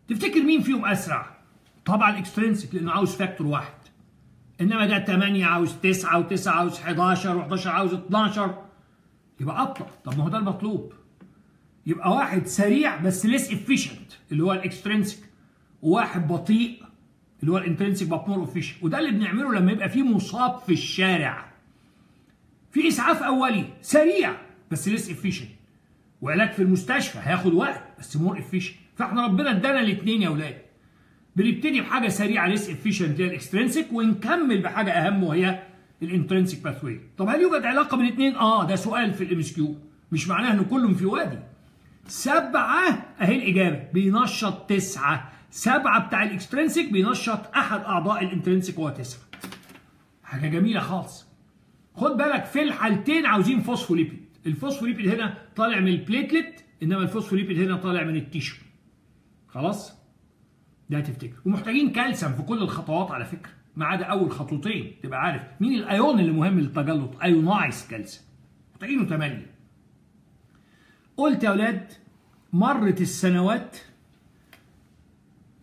تفتكر مين فيهم أسرع؟ طبعا ال extrinsic لأنه عاوز factor واحد. إنما ده 8 عاوز 9 و9 عاوز 11 و11 عاوز 12 يبقى أبطأ. طب ما هو ده المطلوب. يبقى واحد سريع بس less efficient اللي هو ال extrinsic. وواحد بطيء اللي هو ال intrinsic more efficient وده اللي بنعمله لما يبقى في مصاب في الشارع. في إسعاف أولي سريع بس less efficient وعلاج في المستشفى هياخد وقت بس more efficient فإحنا ربنا ادانا الاثنين يا أولاد بنبتدي بحاجة سريعة less efficient هي ال extrinsic ونكمل بحاجة أهم وهي ال intrinsic pathway طب هل يوجد علاقة بين الاثنين آه ده سؤال في ال MCQ. مش معناه ان كلهم في وادي. سبعة أهي الإجابة. بينشط تسعة. سبعة بتاع ال extrinsic بينشط أحد أعضاء ال intrinsic وهو تسعه حاجة جميلة خالص. خد بالك في الحالتين عاوزين phospholipid. ال phospholipid هنا طالع من ال platelet إنما الفوسفوليبيد هنا طالع من ال tissue. خلاص؟ ده تفتكر. ومحتاجين كالسيوم في كل الخطوات على فكرة. ما عدا أول خطوتين تبقى عارف. مين الأيون اللي مهم للتجلط؟ ionized calcium. محتاجينه 8 قلت يا أولاد مرت السنوات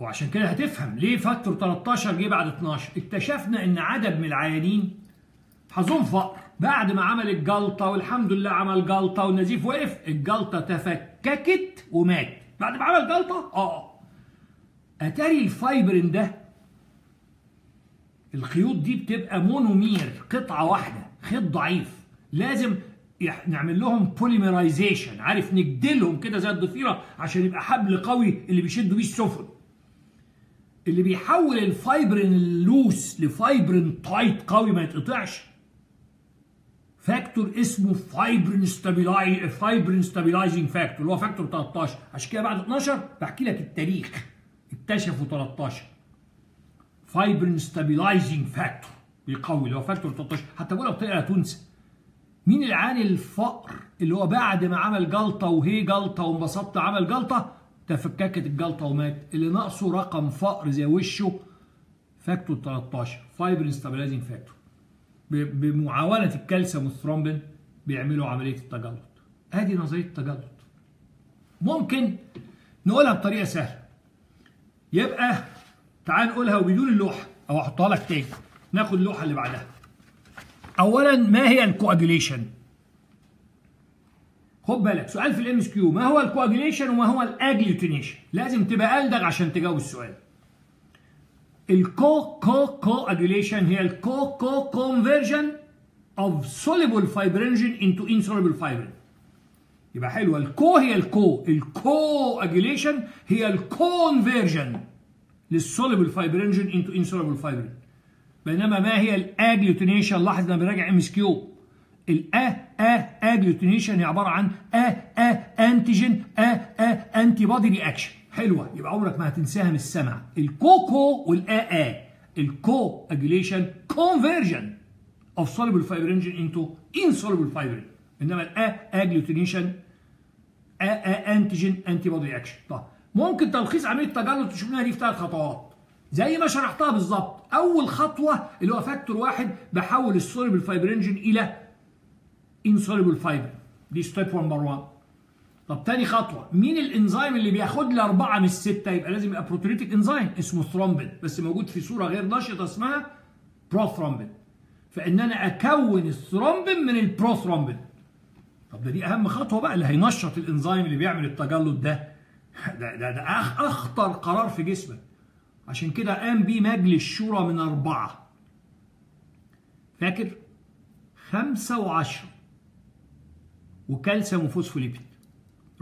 وعشان كده هتفهم ليه factor 13 جه بعد 12 اكتشفنا إن عدد من العيانين حظهم فقر. بعد ما عمل الجلطة والحمد لله عمل جلطة والنزيف وقف الجلطة تفككت ومات. بعد ما عمل جلطة؟ آه. أتاري الفايبرين ده الخيوط دي بتبقى monomer قطعة واحدة خيط ضعيف. لازم نعمل لهم polymerization عارف نجدلهم كده زي الضفيرة عشان يبقى حبل قوي اللي بيشدوا بيه السفن. اللي بيحول ال fibrin ال loose ل fibrin tight قوي ما يتقطعش. factor اسمه fibrin stabili- fibrin stabilizing factor اللي هو factor 13 عشان كده بعد 12 بحكي لك التاريخ. اكتشفوا 13 fibrin stabilizing factor بيقوي اللي هو factor 13 حتى بقولها بطريقة تنسى. مين العيان الفقر؟ اللي هو بعد ما عمل جلطة وهي جلطة وانبسطت عمل جلطة؟ تفككت الجلطة ومات اللي ناقصه رقم فقر زي وشه factor 13 fibrin stabilizing factor بمعاونة الكالسيوم والثرومبين بيعملوا عملية التجلط. آدي نظرية التجلط. ممكن نقولها بطريقة سهلة. يبقى تعال نقولها وبدون اللوحة أو أحطها لك تاني. ناخد اللوحة اللي بعدها. اولا ما هي ال coagulation خد بالك سؤال في ال MCQ ما هو ال coagulation وما هو ال agglutination لازم تبقى ألدغ عشان تجاوب السؤال. ال co co coagulation هي ال co co conversion of soluble fibrinogen into insoluble fibrin. يبقى حلوة الكو هي الكو الكواجوليشن هي الكونفرجن للسوليبل فايبرينجين انتو انسوليبل فايبرين بينما ما هي ال agglutination لاحظ لما بنراجع MCQ الأ أ agglutination هي عبارة عن أ أ antigen أ أ antibody reaction. حلوة. يبقى عمرك ما هتنساها من السمع. ال co co والأ أ. ال coagulation conversion of soluble into insoluble fibrin إنما الأ agglutination أ أ antigen antibody reaction طب ممكن تلخيص عملية التجلط تشوفنا دي في ثلاث خطوات. زي ما شرحتها بالظبط. أول خطوة اللي هو factor واحد بحول ال soluble fibrinogen إلى insoluble fibrin دي step number 1 طب تاني خطوة. مين الإنزيم اللي بياخد لي أربعة من الستة؟ يبقى لازم يبقى proteolytic enzyme اسمه ثرومبين بس موجود في صورة غير نشطه اسمها بروثرومبين فإن أنا أكون الثرومبين من البروثرومبين طب ده دي أهم خطوة بقى اللي هينشط الإنزيم اللي بيعمل التجلط ده. ده ده, ده أخطر قرار في جسمك عشان كده قام بيه مجلس الشورى من أربعة. فاكر؟ خمسة وعشرة. وكالسيوم وفوسفوليبيد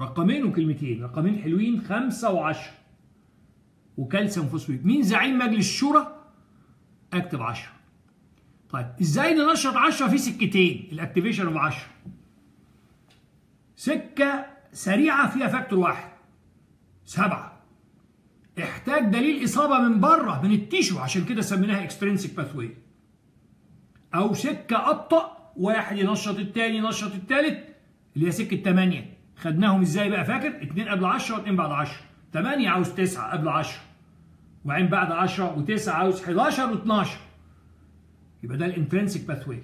رقمين وكلمتين رقمين حلوين خمسة وعشرة. وكالسيوم وفوسفوليبيد مين زعيم مجلس الشورى؟ أكتب عشرة. طيب إزاي ننشط عشرة في سكتين؟ ال activation of 10 سكة سريعة فيها factor واحد. سبعة. احتاج دليل إصابة من بره من ال tissue عشان كده سميناها extrinsic pathway أو سكة أبطأ واحد ينشط التاني ينشط التالت. اللي هي سكة 8 خدناهم إزاي بقى؟ فاكر؟ 2 قبل 10 و2 بعد 10 8 عاوز 9 قبل 10 وبعدين بعد 10 و9 عاوز 11 و12 يبقى ده ال intrinsic pathway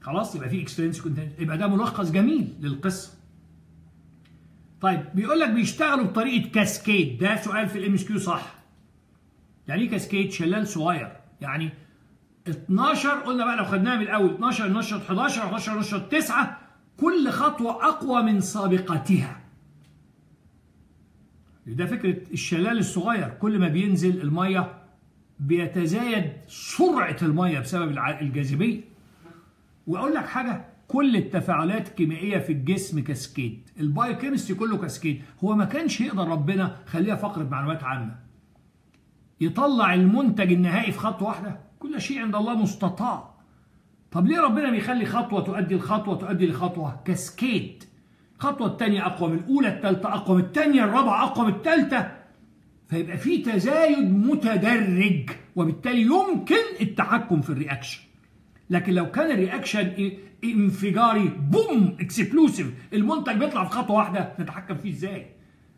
خلاص؟ يبقى في extrinsic يبقى ده ملخص جميل للقصة. طيب بيقول لك بيشتغلوا بطريقة cascade ده سؤال في ال MCQ صح. يعني إيه cascade شلال صغير. يعني 12 قلنا بقى لو خدناها من الأول 12 نشط 11 11 نشط 9 كل خطوة أقوى من سابقتها. ده فكرة الشلال الصغير كل ما بينزل المية بيتزايد سرعة المية بسبب الجاذبية. وأقول لك حاجة كل التفاعلات الكيميائيه في الجسم كاسكيد البايوكيمستري كله كاسكيد هو ما كانش يقدر ربنا خليها فقرة معلومات عامة. يطلع المنتج النهائي في خطوه واحدة كل شيء عند الله مستطاع. طب ليه ربنا بيخلي خطوة تؤدي لخطوة تؤدي لخطوة؟ cascade الخطوه الثانية أقوى من الأولى الثالثه أقوى من الثانية الرابعة أقوى من الثالثه فيبقى في تزايد متدرج وبالتالي يمكن التحكم في ال reaction. لكن لو كان ال reaction انفجاري بوم explosive المنتج بيطلع في خطوة واحدة نتحكم فيه إزاي؟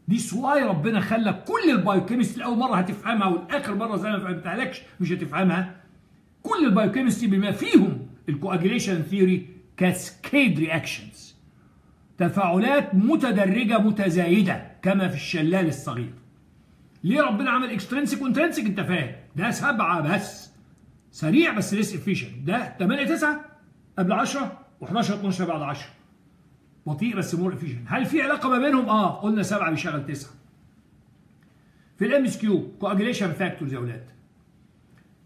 This is why ربنا خلى كل ال biochemistry اول مرة هتفهمها والآخر مرة زي ما فهمتهالكش مش هتفهمها. كل ال biochemistry بما فيهم ال coagulation theory cascade reactions تفاعلات متدرجة متزايدة كما في الشلال الصغير. ليه ربنا عمل extrinsic و intrinsic انت فاهم. ده سبعة بس. سريع بس ليس efficient ده 8 9 قبل 10 و11 12 بعد 10 بطيء بس more efficient هل في علاقة ما بينهم؟ آه قلنا 7 بيشغل 9 في ال MCQ coagulation factors يا أولاد.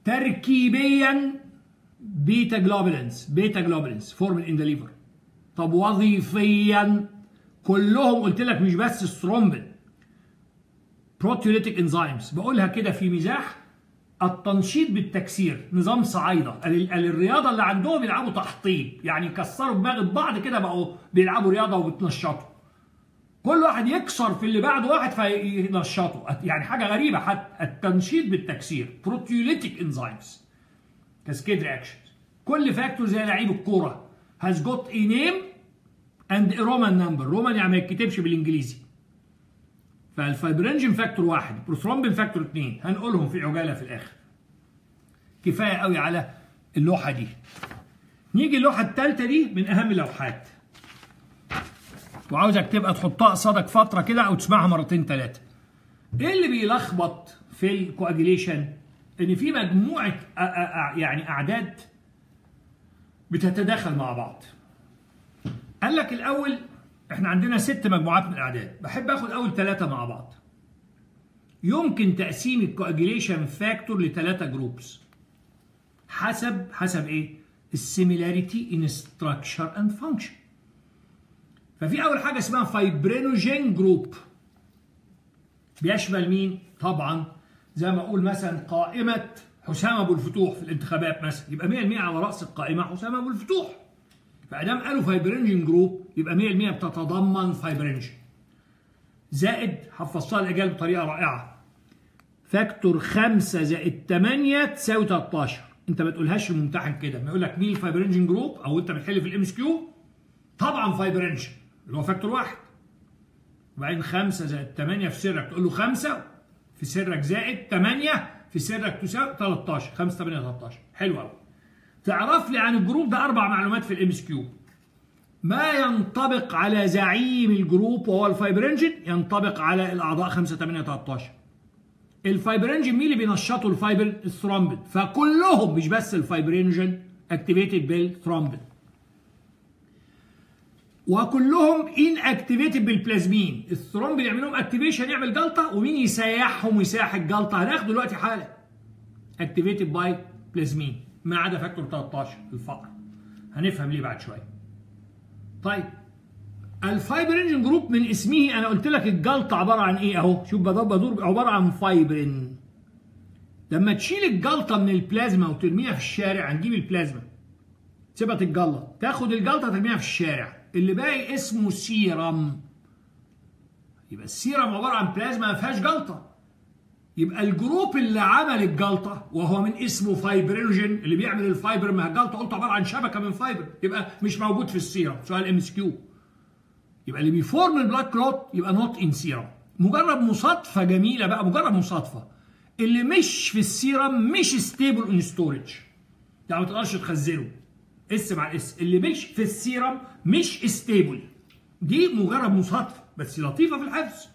تركيبيا beta globulins beta globulins formed in the liver طب وظيفيا كلهم قلت لك مش بس ال thrombin proteolytic enzymes بقولها كده في مزاح. التنشيط بالتكسير نظام صعايدة. الرياضة اللي عندهم بيلعبوا تحطيب. يعني يكسروا دماغ بعض كده بقوا بيلعبوا رياضة وبتنشطوا. كل واحد يكسر في اللي بعده واحد فينشطه يعني حاجة غريبة حتى. التنشيط بالتكسير. proteolytic enzymes cascade reactions كل factor زي لعيب الكورة got a name and a Roman number. Roman يعني ما يتكتبش بالإنجليزي. فال fibrinogen factor واحد prothrombin factor اثنين هنقولهم في عجالة في الآخر. كفاية قوي على اللوحة دي. نيجي اللوحة الثالثه دي من أهم اللوحات. وعاوزك تبقى تحطها قصادك فترة كده أو تسمعها مرتين ثلاثة إيه اللي بيلخبط في ال coagulation إن في مجموعة يعني أعداد بتتداخل مع بعض. قال لك الأول إحنا عندنا ست مجموعات من الأعداد. بحب آخد أول ثلاثة مع بعض. يمكن تقسيم ال coagulation factor لثلاثه groups حسب حسب إيه؟ ال similarity in structure and function ففي أول حاجة اسمها fibrinogen group بيشمل مين؟ طبعا زي ما أقول مثلا قائمة حسام أبو الفتوح في الانتخابات مثلا. يبقى 100% على رأس القائمة حسام أبو الفتوح. فأدام قالوا fibrinogen group يبقى 100% بتتضمن fibrinogen زائد حفظتها الاجابه بطريقة رائعة. factor 5 زائد 8 تساوي 13 أنت ما تقولهاش الممتحن كده. ما يقول لك مين ال fibrinogen group أو أنت بتحل في ال MCQ؟ طبعا fibrinogen اللي هو factor واحد. وبعدين 5 زائد 8 في سرك تقول له 5 في سرك زائد 8 في سرك تساوي 13 5 8 13 حلو قوي تعرف لي عن ال group ده أربع معلومات في ال MCQ. ما ينطبق على زعيم ال group وهو ال fibrinogen ينطبق على الأعضاء 5 8 13 ال fibrinogen مين اللي بينشطوا ال fibrin ال thrombin فكلهم مش بس ال fibrinogen activated بال thrombin وكلهم inactivated بال plasmin ال thrombin يعمل لهم activation يعمل جلطة ومين يسيحهم ويسيح الجلطة؟ هناخده دلوقتي حالا. inactivated by plasmin ما عدا factor 13 الفقر. هنفهم ليه بعد شوية. طيب. ال fibrinogen group من اسمه أنا قلت لك الجلطة عبارة عن إيه أهو. شوف بدور عبارة عن فايبرين لما تشيل الجلطة من البلازما وترميها في الشارع هنجيب البلازما تسيبها تتجلط تاخد الجلطة ترميها في الشارع. اللي باقي اسمه سيرم. يبقى السيرم عبارة عن بلازما ما فيهاش جلطة. يبقى ال group اللي عمل الجلطة وهو من اسمه fibrinogen اللي بيعمل الفايبر ما الجلطه قلت عبارة عن شبكة من فايبر يبقى مش موجود في السيرم سؤال MCQ. يبقى اللي بي form ال blood clot يبقى not in serum مجرد مصادفة جميلة بقى مجرد مصادفة. اللي مش في السيرم مش stable in storage يعني ما تقدرش تخزنه. S مع S اللي مش في السيرم مش stable دي مجرد مصادفة بس لطيفة في الحفظ.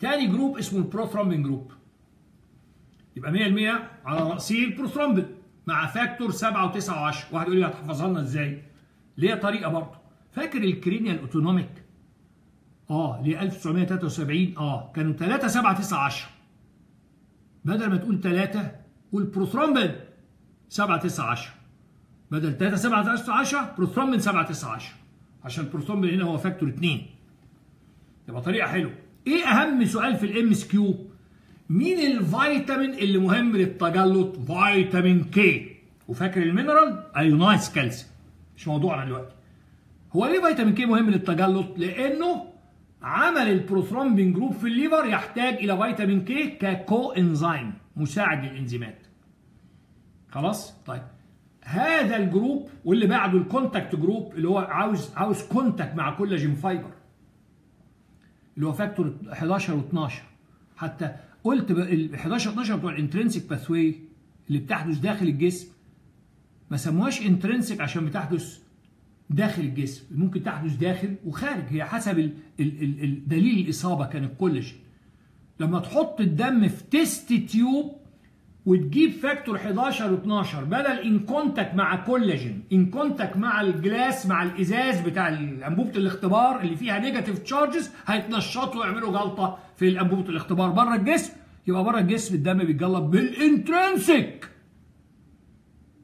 تاني group اسمه ال prothrombin group يبقى 100% على رأسه البروثرومبين مع factor 7 و9 و10 واحد يقول لي هتحفظها لنا إزاي؟ ليها طريقة برضه. فاكر ال cranial autonomic آه ل 1973 آه كانوا 3 7 9 10 بدل ما تقول 3 قول بروثرومبين 7 9 10 بدل 3 7 9 10 بروثرومبين 7 9 10 عشان البروثرومبين هنا هو factor 2 يبقى طريقة حلوة. إيه أهم سؤال في ال MCQ مين الفيتامين اللي مهم للتجلط؟ فيتامين K وفاكر ال mineral؟ ionized calcium مش موضوعنا دلوقتي. هو ليه فيتامين K مهم للتجلط؟ لأنه عمل ال prothrombin group في ال liver يحتاج إلى فيتامين K ك coenzyme مساعد للإنزيمات. خلاص؟ طيب. هذا الجروب واللي بعده ال contact group اللي هو عاوز عاوز contact مع collagen fiber. اللي هو factor 11 و12 حتى قلت ال 11 12 بتوع ال intrinsic pathway اللي بتحدث داخل الجسم ما سموهاش intrinsic عشان بتحدث داخل الجسم ممكن تحدث داخل وخارج. هي حسب ال ال ال دليل الإصابة كان الكولاجين. لما تحط الدم في test tube وتجيب factor 11 و12 بدل in contact مع collagen in contact مع ال glass مع الإزاز بتاع انبوبه الاختبار اللي فيها negative charges هيتنشطوا ويعملوا جلطه في انبوبه الاختبار. بره الجسم يبقى بره الجسم الدم بيتجلط بال intrinsic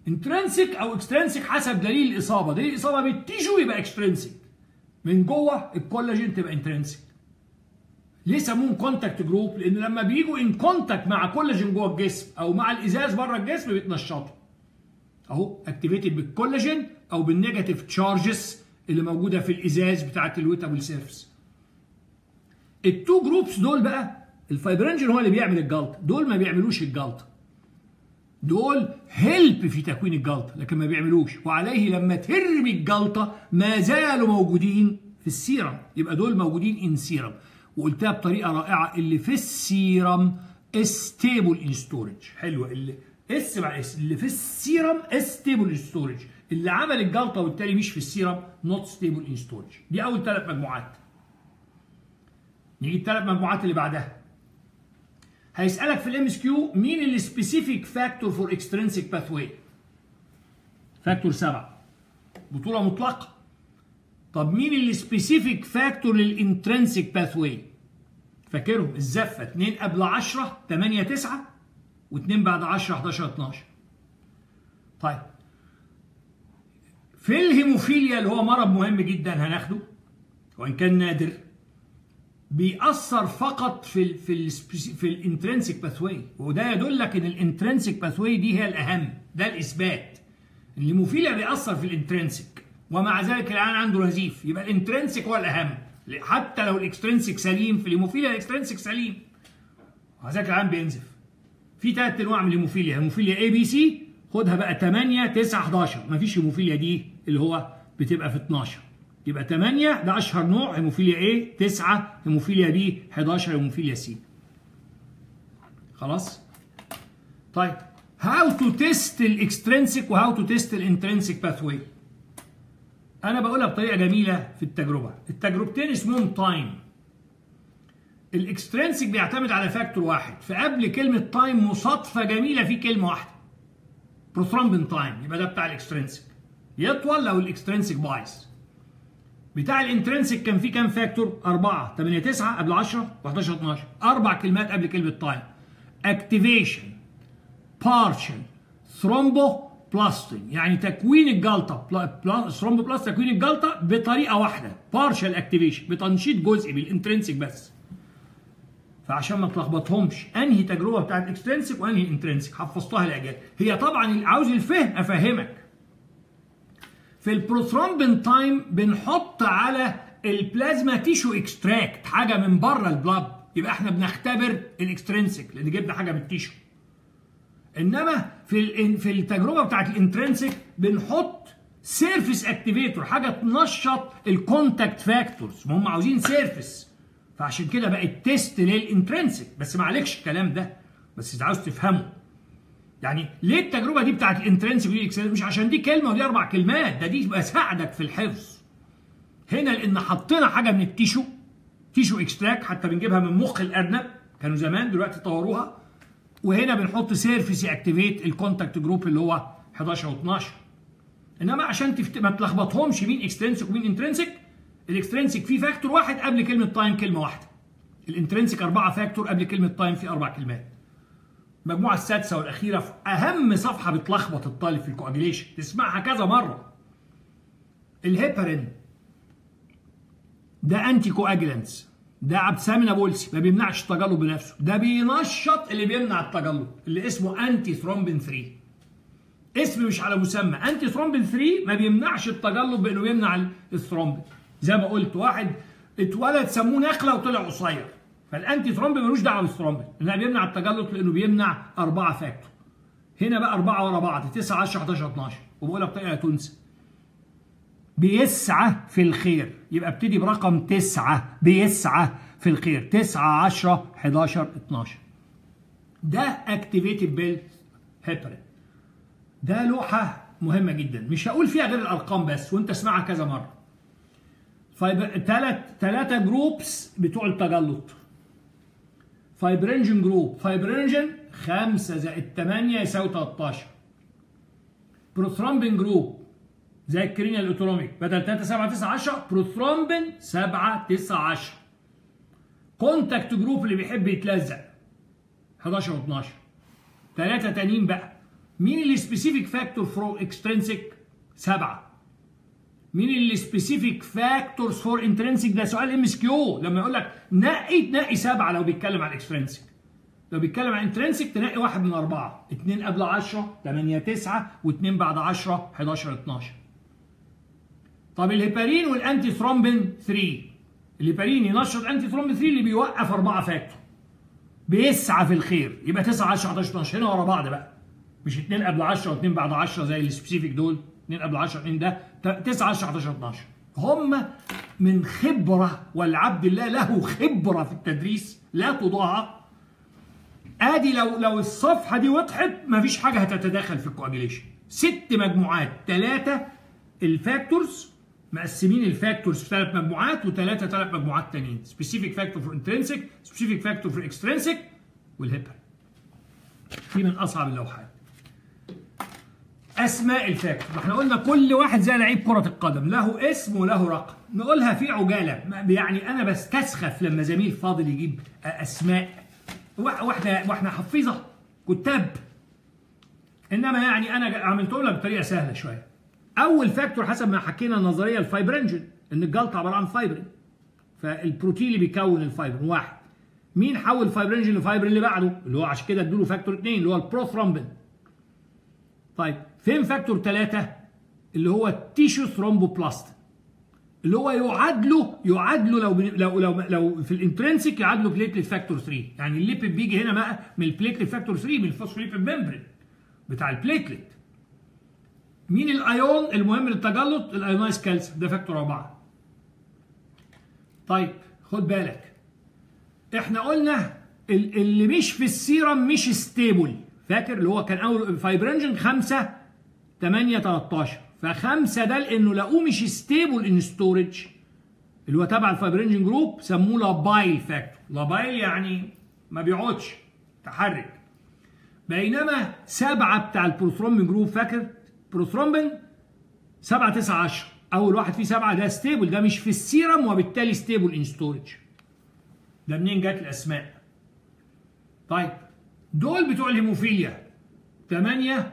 intrinsic أو extrinsic حسب دليل الإصابة. دليل الإصابة بال tissue يبقى extrinsic من جوه الكولاجين تبقى intrinsic ليه سموهم contact group؟ لأن لما بيجوا in contact مع كولاجين جوه الجسم أو مع الإزاز بره الجسم بيتنشطوا. أهو activated بال collagen أو بال negative charges اللي موجودة في الإزاز بتاعت ال wettable surface. ال two groups دول بقى ال fibrinogen هو اللي بيعمل الجلطه، دول ما بيعملوش الجلطه. دول help في تكوين الجلطه لكن ما بيعملوش وعليه لما ترمي الجلطة ما زالوا موجودين في السيرم يبقى دول موجودين in serum وقلتها بطريقة رائعة اللي في ال serum stable in storage حلوة اللي S مع S اللي في ال serum stable in storage اللي عمل الجلطة وبالتالي مش في ال serum not stable in storage دي أول ثلاث مجموعات. نيجي الثلاث مجموعات اللي بعدها. هيسألك في ال MCQ مين ال specific factor for extrinsic pathway factor 7 بطولة مطلقة. طب مين ال specific factor لل intrinsic pathway فاكرهم؟ الزفة. 2 قبل 10 8 9 و2 بعد 10 11 12 طيب. في الهيموفيليا اللي هو مرض مهم جدا هناخده وإن كان نادر بيأثر فقط في ال في ال في ال intrinsic pathway وده يدلك إن ال intrinsic pathway دي هي الأهم ده الإثبات. الهيموفيليا بيأثر في ال intrinsic ومع ذلك الآن عنده نزيف يبقى ال intrinsic هو الأهم. حتى لو ال extrinsic سليم في ال hemophilia ال extrinsic سليم. ومع ذلك الآن بينزف. في ثلاث أنواع من ال hemophilia. hemophilia A B C خدها بقى 8 9 11 مفيش hemophilia D اللي هو بتبقى في 12 يبقى 8 ده أشهر نوع hemophilia A 9 hemophilia B 11 hemophilia C. خلاص؟ طيب. how to test ال extrinsic و how to test ال intrinsic pathway أنا بقولها بطريقة جميلة في التجربة. التجربتين اسمهم time ال extrinsic بيعتمد على factor واحد. فقبل كلمة time مصادفة جميلة في كلمة واحدة. prothrombin time يبقى ده بتاع ال extrinsic يطول لو ال extrinsic بايظ بتاع ال intrinsic كان فيه كام factor؟ 4 8 9 قبل 10 و11 12 أربع كلمات قبل كلمة time activation partial thromboplastin يعني تكوين الجلطة thromboplast تكوين الجلطة بطريقة واحدة partial activation بتنشيط جزئي بال intrinsic بس. فعشان ما تلخبطهمش انهي تجربة بتاعت extrinsic وانهي intrinsic حفظتها الاجيال هي طبعا عاوز الفهم أفهمك. في ال prothrombin time بنحط على البلازما tissue extract حاجة من بره ال blood يبقى إحنا بنختبر ال extrinsic لأن جبنا حاجة من ال tissue إنما في في التجربة بتاعت ال intrinsic بنحط surface activator حاجة تنشط ال contact factors ما هم عاوزين surface فعشان كده بقى ال test لل intrinsic بس ما عليكش الكلام ده. بس عاوز تفهمه. يعني ليه التجربة دي بتاعت ال intrinsic ودي مش عشان دي كلمة ودي أربع كلمات. ده دي بساعدك في الحفظ. هنا لأن حطينا حاجة من ال tissue. tissue extract حتى بنجيبها من مخ الأرنب. كانوا زمان دلوقتي طوروها. وهنا بنحط surface activate ال contact group اللي هو 11 و12 إنما عشان تفت... ما تلخبطهمش مين extrinsic ومين intrinsic ال extrinsic فيه factor واحد قبل كلمة time كلمة واحدة. ال intrinsic أربعة factor قبل كلمة time في أربع كلمات. المجموعة السادسة والأخيرة في أهم صفحة بتلخبط الطالب في ال coagulation تسمعها كذا مرة. الهيبارين ده anticoagulant ده عبسامين بولسي ما بيمنعش التجلط بنفسه. ده بينشط اللي بيمنع التجلط اللي اسمه antithrombin 3 اسم مش على مسمى antithrombin 3 ما بيمنعش التجلط بإنه بيمنع الثرومبين زي ما قلت واحد اتولد سموه نخلة وطلع قصير. فال antithrombin ملوش دعوة بالثرومبين لأنه بيمنع التجلط لإنه بيمنع أربعة factor هنا بقى أربعة ورا بعض 9 10 11 12 وبقولها بطريقه تنسى بيسعى في الخير. يبقى ابتدي برقم تسعة بيسعى في الخير. تسعة عشرة 11 12 ده activated بالهيبارين ده لوحة مهمة جدا. مش هقول فيها غير الأرقام بس وأنت اسمعها كذا مرة. fibr ثلاث ثلاثة groups بتوع التجلط. fibrinogen group fibrinogen 5 زائد 8 يساوي 13 prothrombin group زي ال cranial autonomic. بدل 3 7 9 10 بروثرومبين 7 9 10 contact group اللي بيحب يتلزق. 11 و12 ثلاثة تانيين بقى. مين اللي specific factor for extrinsic؟ سبعة. مين اللي specific factors for intrinsic ده سؤال MCQ لما يقول لك نقي تنقي سبعة لو بيتكلم عن extrinsic لو بيتكلم عن intrinsic تنقي واحد من أربعة. اثنين قبل 10 8 9 واثنين بعد 10 11 12 طب الهيبارين وال antithrombin 3 الهيبارين ينشط antithrombin 3 اللي بيوقف أربعة factor. بيسعى في الخير. يبقى 9 10 11 12 هنا ورا بعض بقى. مش 2 قبل 10 و2 بعد 10 زي ال specific دول. 2 قبل 10 2 ده. 9 10 11 12 هم من خبرة والعبد الله له خبرة في التدريس لا تضاهى آدي لو لو الصفحة دي وضحت مفيش حاجة هتتداخل في ال coagulation ست مجموعات ثلاثة ال factors مقسمين ال factors في ثلاث مجموعات وثلاثة ثلاث مجموعات تانيين. specific factor for intrinsic specific factor for extrinsic والهيبارين دي من أصعب اللوحات. أسماء ال factor. إحنا قلنا كل واحد زي لعيب كرة القدم. له اسم وله رقم. نقولها في عجالة. يعني أنا بستسخف لما زميل فاضل يجيب أسماء. وإحنا وإحنا حفيظة. كتاب. إنما يعني أنا عملتهم لك بطريقة سهلة شوية. أول factor حسب ما حكينا النظرية ال fibrinogen إن الجلطه عبارة عن فايبرين فالبروتين اللي بيكون الفايبرين واحد. مين حول ال fibrinogen لل fibrin اللي بعده؟ اللي هو عشان كده ادوا factor 2 اللي هو البروثرومبين طيب فين factor 3 اللي هو ال tissue thromboplastin اللي هو يعادله يعادله لو لو لو لو في ال intrinsic يعادله platelet factor 3 يعني ال lipid بيجي هنا بقى من ال platelet factor 3 من ال phospholipid membrane بتاع ال platelet مين الأيون المهم للتجلط؟ ال ionized calcium ده factor 4 طيب خد بالك. إحنا قلنا اللي مش في السيرم مش stable فاكر؟ اللي هو كان أول fibrinogen 5 8 13 فخمسة ده لأنه لقوه مش stable in storage اللي هو تبع ال fibrinogen group سموه labile factor labile يعني ما بيقعدش تحرك. بينما سبعة بتاع ال prothrombin group فاكر؟ بروثرومبين 7 9 10 أول واحد فيه سبعة ده stable ده مش في السيرم وبالتالي stable in storage ده منين جت الأسماء؟ طيب دول بتوع الهيموفيليا. 8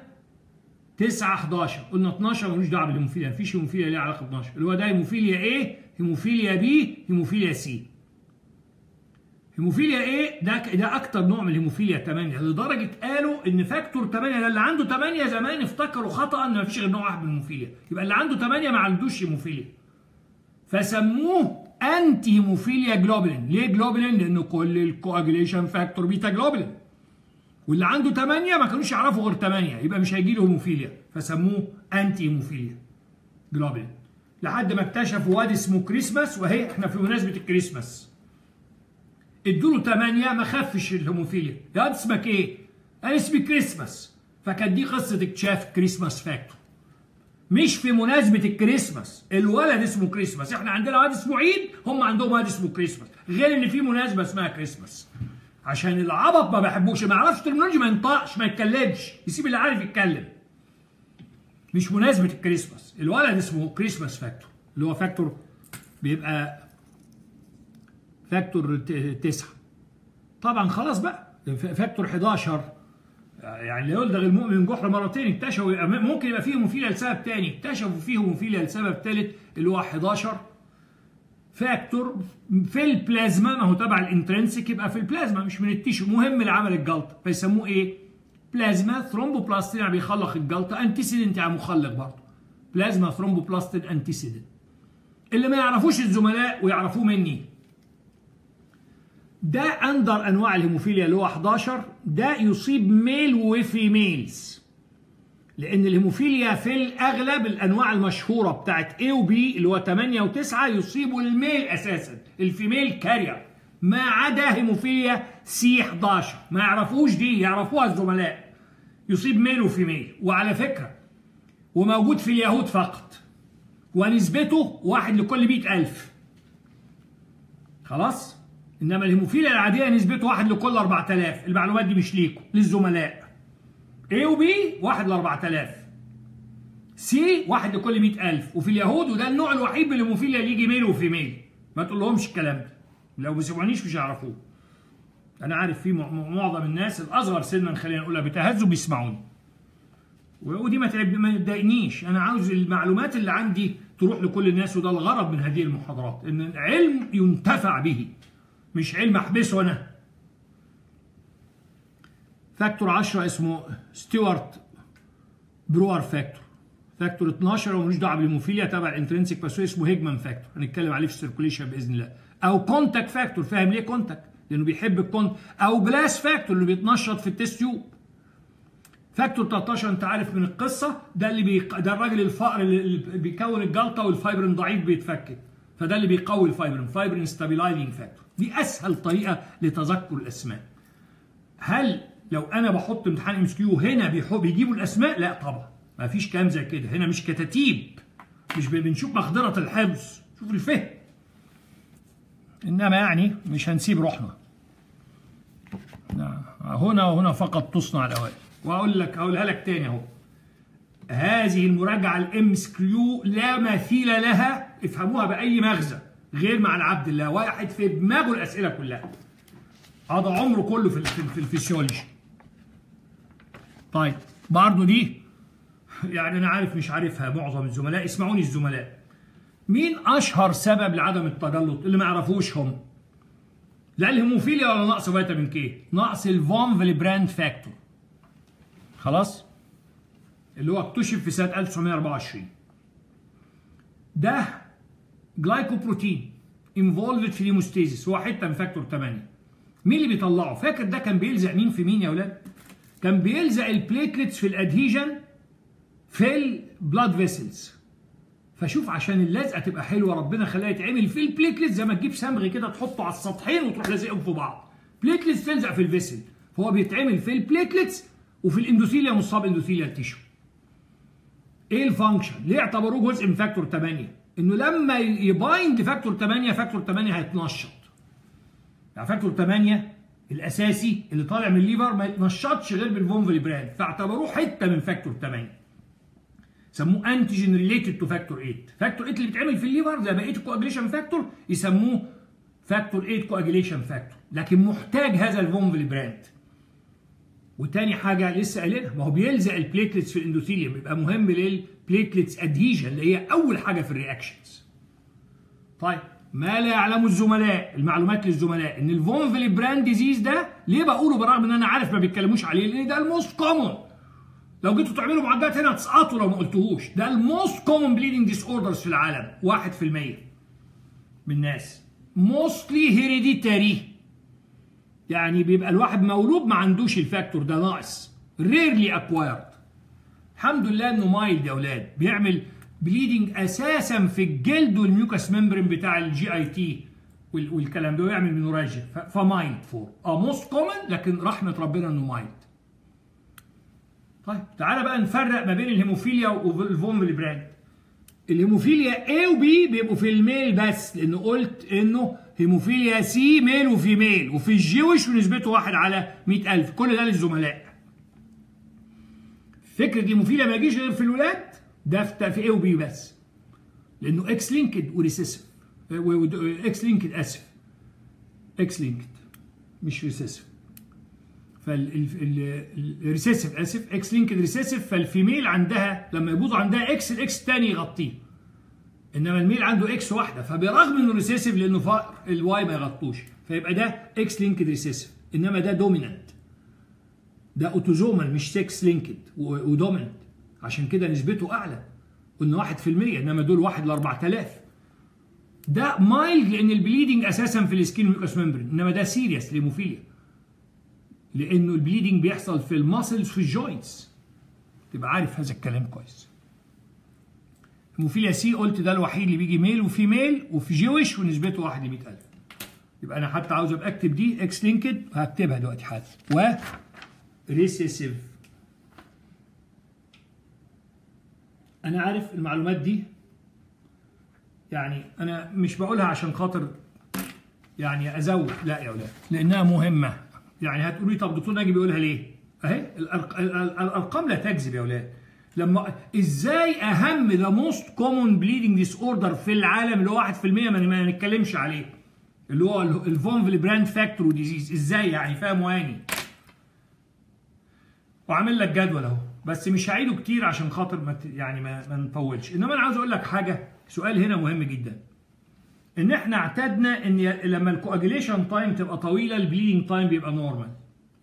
9 11 قلنا 12 ملوش دعوة بالهيموفيليا مفيش هيموفيليا ليها علاقة ب 12 اللي هو ده هيموفيليا A هيموفيليا B هيموفيليا C. هيموفيليا إيه ده ده أكتر نوع من الهيموفيليا 8 لدرجة قالوا إن factor 8 ده اللي عنده 8 زمان افتكروا خطأ إن مفيش غير نوع واحد من الهيموفيليا يبقى اللي عنده 8 ما عندوش هيموفيليا. فسموه anti hemophilia globulin ليه جلوبولين لأن كل ال coagulation factor beta globulin واللي عنده 8 ما كانوش يعرفوا غير 8 يبقى مش هيجي له هيموفيليا. فسموه anti hemophilia globulin لحد ما اكتشفوا واد اسمه كريسماس وهي إحنا في مناسبة الكريسماس. ادوا له 8 ما خفش الهيموفيليا يا اسمك إيه؟ قال اسمي كريسماس. فكانت دي قصة اكتشاف Christmas factor. مش في مناسبة الكريسماس. الولد اسمه كريسماس. إحنا عندنا واد اسمه عيد هم عندهم واد اسمه كريسماس. غير ان في مناسبة اسمها كريسماس. عشان العبط ما بحبوش ما يعرفش terminology ما ينطقش ما يتكلمش. يسيب اللي عارف يتكلم. مش مناسبة الكريسماس. الولد اسمه Christmas factor. اللي هو factor بيبقى factor تسعة. طبعا خلاص بقى. factor 11 يعني اللي يلدغ المؤمن من جحر مرتين اكتشفوا ممكن يبقى فيه هيموفيليا لسبب تاني. اكتشفوا فيه هيموفيليا لسبب ثالث اللي هو 11 factor في البلازما ما هو تبع ال intrinsic يبقى في البلازما مش من ال tissue. مهم لعمل الجلطة. فيسموه إيه؟ plasma thromboplastin يعني بيخلق الجلطة. antecedent يعني مخلق برضه. plasma thromboplastin antecedent اللي ما يعرفوش الزملاء ويعرفوه مني. ده أندر أنواع الهيموفيليا اللي هو 11 ده يصيب male و females لأن الهيموفيليا في الأغلب الأنواع المشهورة بتاعت A و B اللي هو 8 و9 يصيبوا ال male أساسا ال female carrier ما عدا هيموفيليا C 11 ما يعرفوش دي يعرفوها الزملاء. يصيب male و female وعلى فكرة وموجود في اليهود فقط. ونسبته واحد لكل 100000 خلاص؟ إنما الهيموفيليا العادية نسبته واحد لكل 4000 المعلومات دي مش ليكم للزملاء. A و B واحد ل 4000 C واحد لكل 100000 وفي اليهود وده النوع الوحيد من الهيموفيليا اللي يجي male و female ما تقول لهمش الكلام ده. لو ما سمعونيش مش هيعرفوه. أنا عارف في معظم الناس الأصغر سنا خلينا نقولها بتهزوا بيسمعوني ودي ما تضايقنيش. أنا عاوز المعلومات اللي عندي تروح لكل الناس وده الغرض من هذه المحاضرات إن العلم ينتفع به. مش علم احبسه أنا factor 10 اسمه Stuart-Prower factor. factor 12 وملوش دعوة بالهيموفيليا تبع ال intrinsic بس اسمه Hageman factor. هنتكلم عليه في ال circulation بإذن الله. أو contact factor فاهم ليه contact لأنه بيحب ال contact أو glass factor اللي بيتنشط في ال test tube factor 13 أنت عارف من القصة ده اللي بيق... ده الراجل الفقر اللي بيكون الجلطة والفايبرين ضعيف بيتفكك. فده اللي بيقوي ال fibrin fibrin stabilizing factor. دي أسهل طريقة لتذكر الأسماء. هل لو أنا بحط امتحان MCQ هنا بيجيبوا الأسماء؟ لا طبعا. ما فيش كلام زي كده. هنا مش كتاتيب. مش بنشوف مقدرة الحفظ. شوف الفهم. إنما يعني مش هنسيب روحنا. هنا وهنا فقط تصنع الأوائل. وأقول لك أقولها لك تاني أهو. هذه المراجعة ال MCQ لا مثيل لها. افهموها بأي مغزى. غير مع العبد الله. واحد في دماغه الأسئلة كلها. هذا عمره كله في في الفسيولوجي طيب برضه دي يعني أنا عارف مش عارفها معظم الزملاء. اسمعوني الزملاء. مين أشهر سبب لعدم التجلط اللي ما يعرفوش هم لا الهيموفيليا ولا نقص فيتامين K نقص ال von Willebrand factor خلاص؟ اللي هو اكتشف في سنة 1924 ده glycoprotein involved في ال hemostasis هو حتة من factor 8 مين اللي بيطلعه؟ فاكر ده كان بيلزق مين في مين يا أولاد كان بيلزق ال platelets في ال adhesion في ال blood vessels فشوف عشان اللزقة تبقى حلوة ربنا خلاها يتعمل في ال platelets زي ما تجيب صمغ كده تحطه على السطحين وتروح لازقهم في بعض. platelets تلزق في ال vessel فهو بيتعمل في ال platelets وفي ال endothelium sub endothelial tissue إيه ال function ليه اعتبروه جزء من factor 8 إنه لما ي bind factor 8 factor 8 هيتنشط. يعني factor 8 الأساسي اللي طالع من ال liver ما يتنشطش غير بال von Willebrand فاعتبروه حتة من factor 8 سموه antigen related to factor 8 factor 8 اللي بيتعمل في ال liver زي بقية ال coagulation factor يسموه factor 8 coagulation factor لكن محتاج هذا ال von Willebrand وتاني حاجة لسه قايلينها ما هو بيلزق ال platelets في ال endothelium. يبقى مهم لل platelets adhesion اللي هي أول حاجة في ال reactions طيب ما لا يعلمه الزملاء المعلومات للزملاء إن ال von Willebrand disease ده ليه بقوله بالرغم إن أنا عارف ما بيتكلموش عليه؟ لأن ده ال most common لو جيتوا تعملوا معادلات هنا هتسقطوا لو ما قلتوهوش. ده ال most common bleeding disorders في العالم 1% من الناس. mostly hereditary يعني بيبقى الواحد مولود ما عندوش الفاكتور ده ناقص. rarely acquired الحمد لله إنه mild يا أولاد. بيعمل bleeding أساسا في الجلد وال mucous membrane بتاع ال GIT والكلام ده ويعمل menorrhagia ف mild form آه most common لكن رحمة ربنا إنه mild. طيب تعالى بقى نفرق ما بين ال hemophilia وال von Willebrand ال hemophilia A و B بيبقوا في ال male بس لأن قلت إنه hemophilia C male و female وفي ال Jewish ونسبته واحد على 100000 كل ده للزملاء. فكرة الهيموفيليا ما يجيش غير في الولاد ده في A و B بس. لأنه X-linked و recessive X-linked أسف. X-linked مش recessive فال recessive أسف X-linked recessive فال female عندها لما يبوظ عندها X ال X الثاني يغطيه. إنما ال male عنده X واحدة فبرغم إنه recessive لأنه فقر ال Y ما يغطوش فيبقى ده X-linked recessive إنما ده dominant ده autosomal مش sex-linked و dominant عشان كده نسبته أعلى. قلنا 1% إنما دول 1 ل 4000 ده mild لأن ال bleeding أساسا في ال skin mucous membrane إنما ده serious الهيموفيليا. لأنه ال bleeding بيحصل في ال muscles في ال joints. تبقى عارف هذا الكلام كويس. hemophilia C قلت ده الوحيد اللي بيجي male و female وفي Jewish ونسبته 1 ل 100000 يبقى أنا حتى عاوز أبقى أكتب دي X-linked هكتبها دلوقتي حالا. و recessive أنا عارف المعلومات دي. يعني أنا مش بقولها عشان خاطر يعني أزود لا يا أولاد لأنها مهمة. يعني هتقولوا لي طب دكتور ناجي بيقولها ليه؟ أهي الأرقام لا تكذب يا أولاد. لما إزاي أهم the most common bleeding disorder في العالم اللي هو 1% ما نتكلمش عليه؟ اللي هو ال von Willebrand factor disease. إزاي يعني؟ فاهم واني. وعامل لك جدول اهو. بس مش هعيده كتير عشان خاطر ما يعني ما, ما نطولش. انما أنا عاوز أقول لك حاجة. سؤال هنا مهم جدا. ان إحنا اعتدنا ان لما ال coagulation time تبقى طويلة ال bleeding time بيبقى normal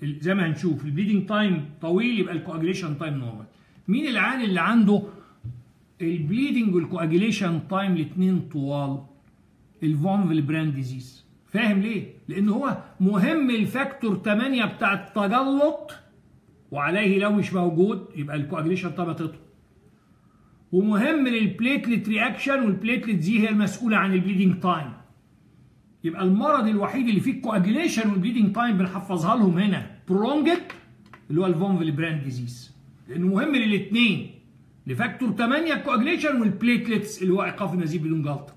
زي ما هنشوف ال bleeding time طويل يبقى ال coagulation time normal مين العيان اللي عنده ال bleeding وال coagulation time الاثنين طوال؟ ال von Willebrand disease فاهم ليه؟ لأن هو مهم ال factor 8 بتاع التجلط وعليه لو مش موجود يبقى ال coagulation time هتطول ومهم لل platelet reaction وال platelet دي هي المسؤولة عن ال bleeding time يبقى المرض الوحيد اللي فيه ال coagulation وال bleeding time بنحفظها لهم هنا prolonged اللي هو ال von Willebrand disease لأنه مهم للاثنين ل factor 8 ال coagulation وال platelets اللي هو إيقاف النزيف بدون جلطة.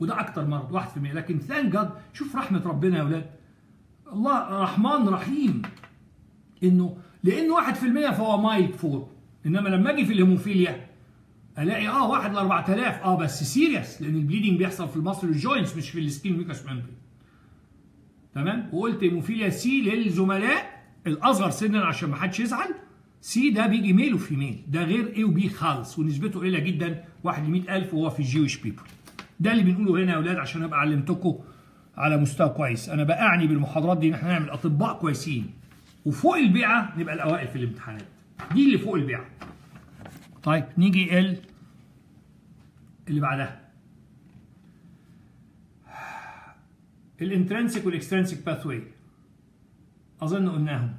وده أكتر مرض 1% لكن thank God شوف رحمة ربنا يا أولاد. الله رحمن رحيم إنه لأنه 1% فهو mild form إنما لما أجي في الهيموفيليا ألاقي آه 1 ل 4000 آه بس serious لأن ال bleeding بيحصل في ال muscle وال joints مش في ال skin mucous membrane تمام؟ وقلت hemophilia C للزملاء الأصغر سنا عشان ما حدش يزعل. C ده بيجي male و female ده غير A و B خالص ونسبته قليلة جدا 1 ل 100000 وهو في ال Jewish people ده اللي بنقوله هنا يا أولاد عشان أبقى علمتكم على مستوى كويس. أنا باعني بالمحاضرات دي إن إحنا نعمل أطباء كويسين. وفوق البيعة نبقى الأوائل في الامتحانات. دي اللي فوق البيعة. طيب نيجي ال اللي بعدها. ال intrinsic وال extrinsic pathway أظن قلناهم.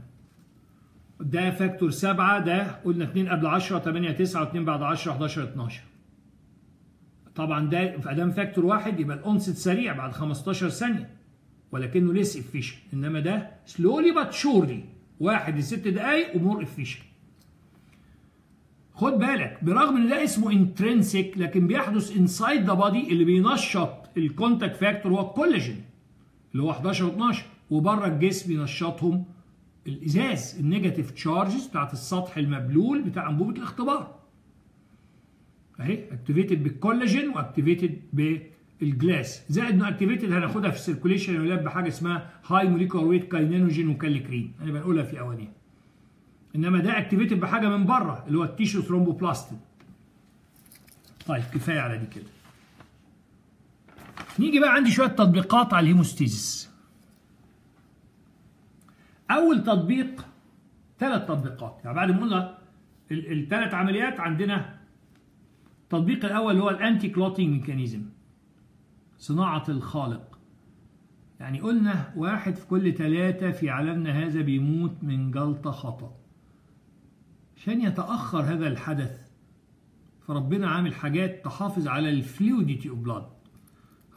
ده factor 7 ده قلنا 2 قبل 10 8 9 و2 بعد 10 11 12 طبعا ده ادام factor واحد يبقى ال onset سريع بعد 15 ثانية. ولكنه ليس efficient إنما ده slowly but surely واحد لست دقائق و more efficient خد بالك برغم إن ده اسمه intrinsic لكن بيحدث inside the body اللي بينشط ال contact factor هو الكولاجين اللي هو 11 و12 وبره الجسم ينشطهم الإزاز ال negative charges بتاعت السطح المبلول بتاع أنبوبة الاختبار. أهي activated بال collagen و activated بال glass زائد انه activated هناخدها في ال circulation يولاد بحاجة اسمها high molecular weight kininogen و kallikrein أنا بنقولها في اوانيها إنما ده activated بحاجة من بره اللي هو ال tissue thromboplastin طيب كفاية على دي كده. نيجي بقى عندي شوية تطبيقات على ال hemostasis. أول تطبيق ثلاث تطبيقات. يعني بعد ما قلنا الثلاث عمليات عندنا التطبيق الأول اللي هو ال anti-clotting mechanism صناعة الخالق. يعني قلنا واحد في كل ثلاثة في عالمنا هذا بيموت من جلطة خطأ. عشان يتأخر هذا الحدث فربنا عامل حاجات تحافظ على ال fluidity of blood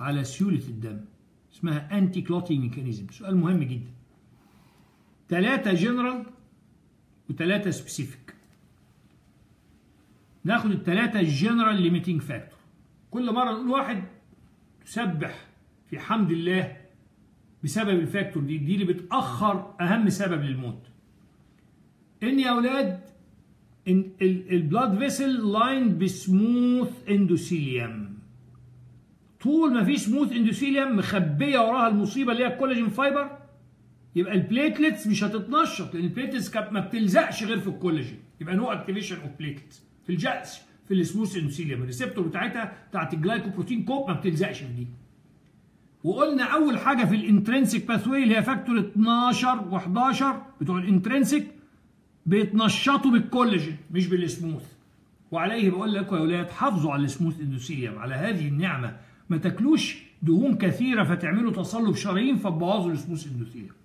على سيولة الدم اسمها anti-clotting mechanism سؤال مهم جدا. ثلاثة جنرال وثلاثة specific ناخد الثلاثة ال general limiting factor كل مرة نقول واحد تسبح في حمد الله بسبب ال factor دي. دي اللي بتأخر أهم سبب للموت. إن يا أولاد البلاد فيسل لاين بسموث اندوثيليوم طول ما في smooth endothelium مخبية وراها المصيبة اللي هي ال collagen fiber يبقى ال platelets مش هتتنشط لأن ال platelets ما بتلزقش غير في الكولاجين يبقى no activation of platelets في الجأس في ال smooth endothelium ال receptor بتاعتها بتاعت الجلايكوبروتين كوب ما بتلزقش في دي. وقلنا أول حاجة في ال intrinsic pathway اللي هي factor 12 و11 بتوع ال intrinsic بيتنشطوا بالكولاجين مش بال smooth. وعليه بقول لكم يا أولاد حافظوا على ال smooth endothelium على هذه النعمة. ما تاكلوش دهون كثيرة فتعملوا تصلب شرايين فتبوظوا ال smooth endothelium.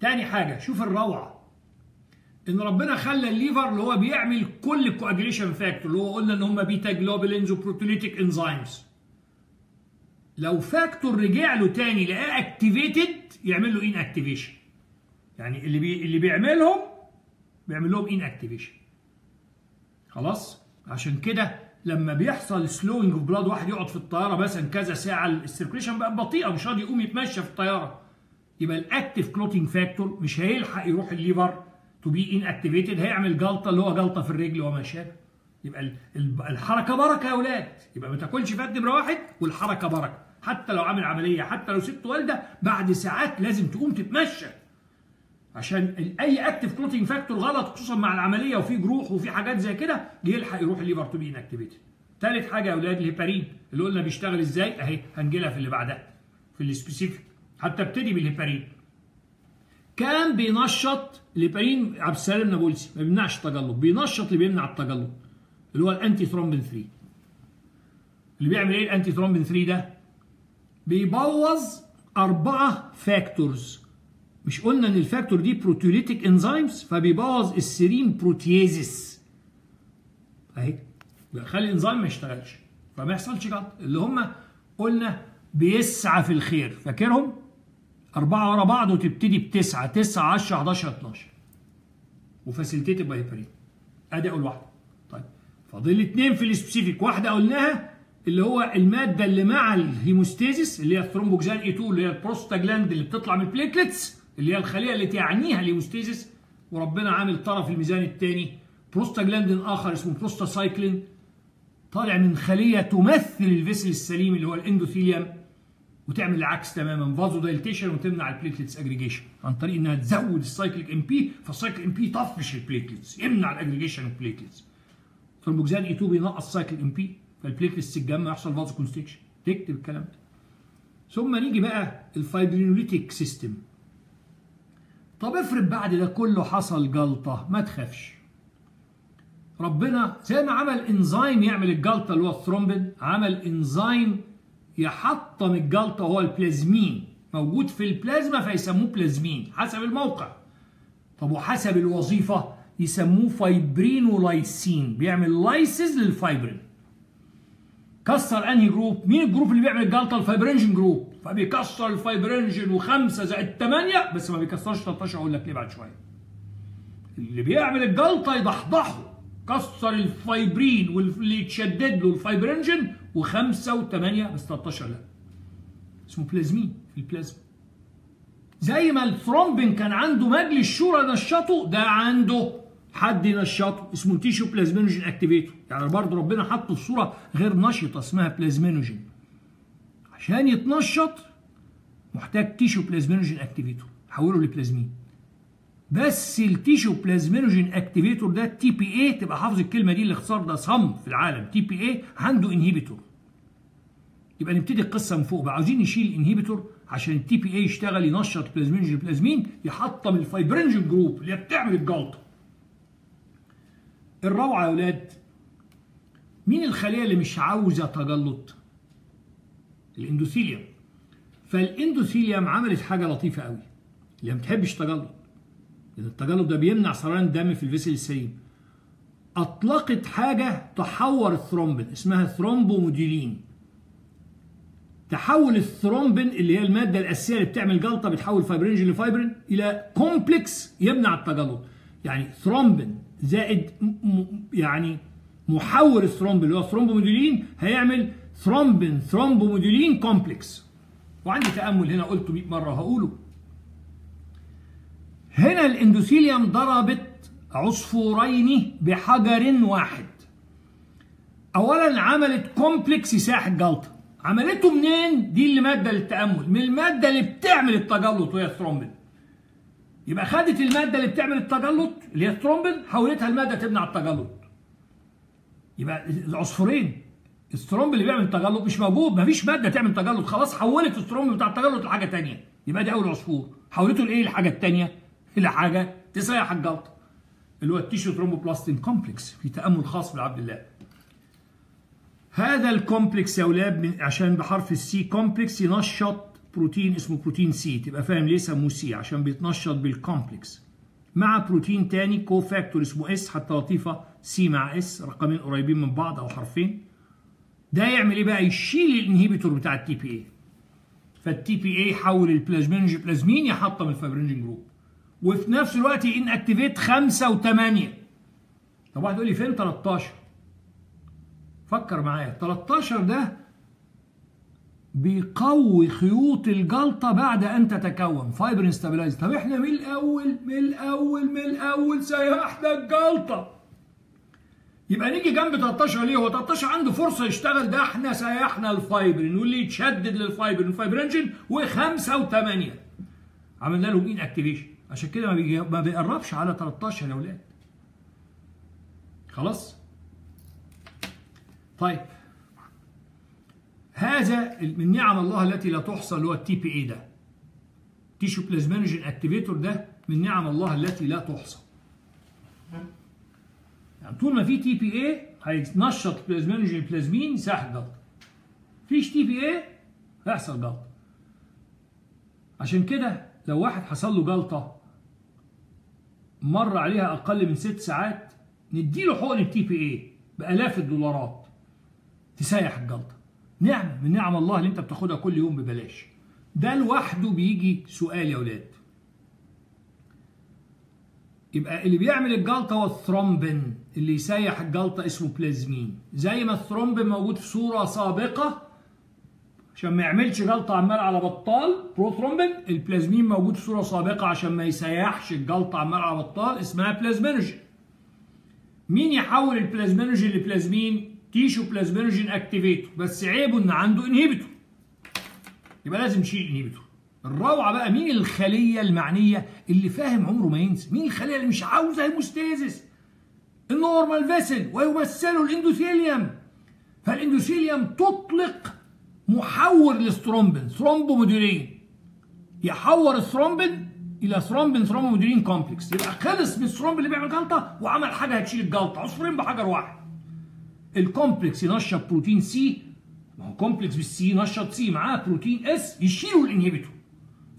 تاني حاجة شوف الروعة. إن ربنا خلى ال liver اللي هو بيعمل كل ال coagulation factor اللي هو قلنا إن هم beta globulins و proteolytic enzymes لو factor رجع له تاني لقاه activated يعمل له inactivation يعني اللي بي اللي بيعملهم بيعمل لهم inactivation خلاص؟ عشان كده لما بيحصل slowing of blood واحد يقعد في الطيارة مثلا كذا ساعة ال circulation بقى بطيئة مش راضي يقوم يتمشى في الطيارة. يبقى ال active clotting factor مش هيلحق يروح ال liver. to be inactivated هيعمل جلطة اللي هو جلطة في الرجل وما شابه. يبقى الحركة بركة يا أولاد. يبقى ما تاكلش fat نمره واحد والحركة بركة. حتى لو عامل عملية حتى لو ست والدة بعد ساعات لازم تقوم تتمشى. عشان أي active clotting factor غلط خصوصا مع العملية وفي جروح وفي حاجات زي كده يلحق يروح ال liver to be inactivated ثالث حاجة يا أولاد الهيبارين. اللي قلنا بيشتغل إزاي؟ أهي هنجي لها في اللي بعدها. في ال specific حتى ابتدي بالهيبارين. كان بينشط الهيبارين عبد السلام نابلسي. ما بيمنعش التجلط بينشط اللي بيمنع التجلط اللي هو ال antithrombin 3 اللي بيعمل إيه ال antithrombin 3 ده؟ بيبوظ أربعة factors مش قلنا إن ال factor دي proteolytic enzymes فبيبوظ ال serine proteases أهي. بيخلي الانزيم ما يشتغلش. فما يحصلش جلط اللي هم قلنا بيسعى في الخير. فاكرهم؟ أربعة ورا بعض وتبتدي بتسعة تسعة 10 11 12 و facilitated by heparin أدي أول واحدة. طيب. فاضل اثنين في ال specific. واحدة قلناها اللي هو المادة اللي مع ال hemostasis اللي هي ال thromboxane A2 اللي هي البروستاجلاند اللي بتطلع من ال platelets اللي هي الخلية اللي تعنيها ال hemostasis. وربنا عامل طرف الميزان الثاني بروستاجلاندين آخر اسمه prostacyclin طالع من خلية تمثل ال vessel السليم اللي هو ال endothelium. وتعمل العكس تماما. vasodilatation وتمنع ال platelets aggregation عن طريق إنها تزود ال cyclic AMP فال cyclic AMP طفش ال platelets يمنع ال aggregation of platelets thromboxane A2 بينقص cyclic AMP فال platelets تتجمع يحصل vasoconstriction تكتب الكلام ده. ثم نيجي بقى ال fibrinolytic system طب افرض بعد ده كله حصل جلطة ما تخافش. ربنا زي ما عمل انزيم يعمل الجلطة اللي هو الثرومبين عمل انزيم يحطم الجلطة وهو البلازمين. موجود في البلازما فيسموه بلازمين حسب الموقع. طب وحسب الوظيفة يسموه fibrinolysin بيعمل lysis لل fibrin كسر أنهي group؟ مين ال group اللي بيعمل الجلطة؟ ال fibrinogen group. فبيكسر ال fibrinogen وخمسة زائد 8 بس ما بيكسرش 13 أقول لك ليه بعد شوية. اللي بيعمل الجلطة يضحضحه. كسر الفايبرين واللي يتشدد له ال fibrinogen وخمسة وثمانية بس 13 لا. اسمه بلازمين في البلازما. زي ما الثرومبين كان عنده مجلس شورى نشطه ده عنده حد ينشطه اسمه tissue plasminogen activator. يعني برضه ربنا حطه في صورة غير نشطة اسمها بلازمينوجين. عشان يتنشط محتاج tissue plasminogen activator. حوله لبلازمين. بس ال tissue plasminogen activator ده TPA تبقى حافظ الكلمة دي الاختصار ده صم في العالم. TPA عنده inhibitor يبقى نبتدي القصة من فوق بقى. عاوزين نشيل ال inhibitor عشان ال TPA يشتغل ينشط plasminogen plasmin يحطم ال fibrinogen group اللي بتعمل الجلطة. الروعة يا أولاد مين الخلية اللي مش عاوزة تجلط؟ ال endothelium. فال endothelium عملت حاجة لطيفة قوي. اللي ما بتحبش تجلط. التجلط ده بيمنع سرطان الدم في ال vessel السليم أطلقت حاجة تحور الثرومبين اسمها thrombomodulin. تحول الثرومبين اللي هي المادة الأساسية اللي بتعمل جلطة بتحول fibrinogen ل fibrin إلى complex يمنع التجلط يعني ثرومبين زائد يعني محور الثرومبين اللي هو thrombomodulin هيعمل thrombin thrombomodulin complex. وعندي تأمل هنا قلته 100 مرة هقوله. هنا ال endothelium ضربت عصفورين بحجر واحد. اولا عملت complex يسيح الجلطه عملته منين؟ دي اللي ماده للتأمل. من المادة اللي بتعمل التجلط وهي الثرومبين يبقى خدت المادة اللي بتعمل التجلط اللي هي الثرومبين حولتها لماده تمنع التجلط. يبقى العصفورين الثرومب اللي بيعمل تجلط مش موجود. مفيش مادة تعمل تجلط. خلاص حولت الثرومب بتاع التجلط لحاجة ثانية يبقى دي أول عصفور. حولته لإيه؟ الحاجة الثانية إلى حاجة تسيح الجلطه اللي هو ال tissue thromboplastin complex في تأمل خاص بالعبد الله. هذا ال complex يا أولاد عشان بحرف ال C complex ينشط بروتين اسمه بروتين C. تبقى فاهم ليه سموه C؟ عشان بيتنشط بال complex. مع بروتين تاني cofactor اسمه S حتى لطيفة C مع S رقمين قريبين من بعض أو حرفين. ده يعمل إيه بقى؟ يشيل ال inhibitor بتاع ال TPA فال TPA يحول ال plasminogen ل plasmin يحطم ال fibrinogen group. وفي نفس الوقت inactivate 5 و8 طب واحد يقول لي فين 13 فكر معايا. 13 ده بيقوي خيوط الجلطة بعد أن تتكون. fibrin stabilize طب إحنا من الأول من الأول من الأول سيحنا الجلطة. يبقى نيجي جنب 13 ليه؟ هو 13 عنده فرصة يشتغل. ده إحنا سيحنا الفايبرين واللي يتشدد لل fibrin ال fibrinogen وخمسة وثمانية عملنا لهم inactivation. عشان كده ما, ما بيقربش على 13 يا أولاد خلاص؟ طيب. هذا من نعم الله التي لا تحصى اللي هو ال TPA ده. tissue plasminogen activator ده من نعم الله التي لا تحصى. يعني طول ما في TPA هينشط plasminogen plasmin ساح الجلطه فيش TPA هيحصل جلطه عشان كده لو واحد حصل له جلطه مر عليها أقل من ست ساعات نديله حقن ال TPA بآلاف الدولارات. تسيح الجلطة. نعمه من نعم الله اللي انت بتاخدها كل يوم ببلاش. ده لوحده بيجي سؤال يا أولاد يبقى اللي بيعمل الجلطة هو الثرومبين اللي يسيح الجلطة اسمه بلازمين. زي ما الثرومبين موجود في صورة سابقة عشان ما يعملش جلطه عمال على بطال. prothrombin ال plasmin موجود في صورة سابقة عشان ما يسيحش الجلطة عمال على بطال. اسمها بلازمينوجين. مين يحول ال plasminogen ل plasmin؟ tissue plasminogen activator. بس عيبه إن عنده inhibitor يبقى لازم نشيل inhibitor الروعة بقى مين الخلية المعنية اللي فاهم عمره ما ينسى؟ مين الخلية اللي مش عاوزة hemostasis ال normal vessel ويمثله ال endothelium. فال endothelium تطلق محور لل thrombin thrombomodulin يحور الثرومبين إلى thrombin thrombomodulin complex. يبقى خلص من الثرومبين اللي بيعمل جلطة وعمل حاجة هتشيل الجلطة. عصفورين بحجر واحد. ال complex ينشط بروتين C ما هو complex بال C نشط C معاه بروتين S يشيلوا ال inhibitor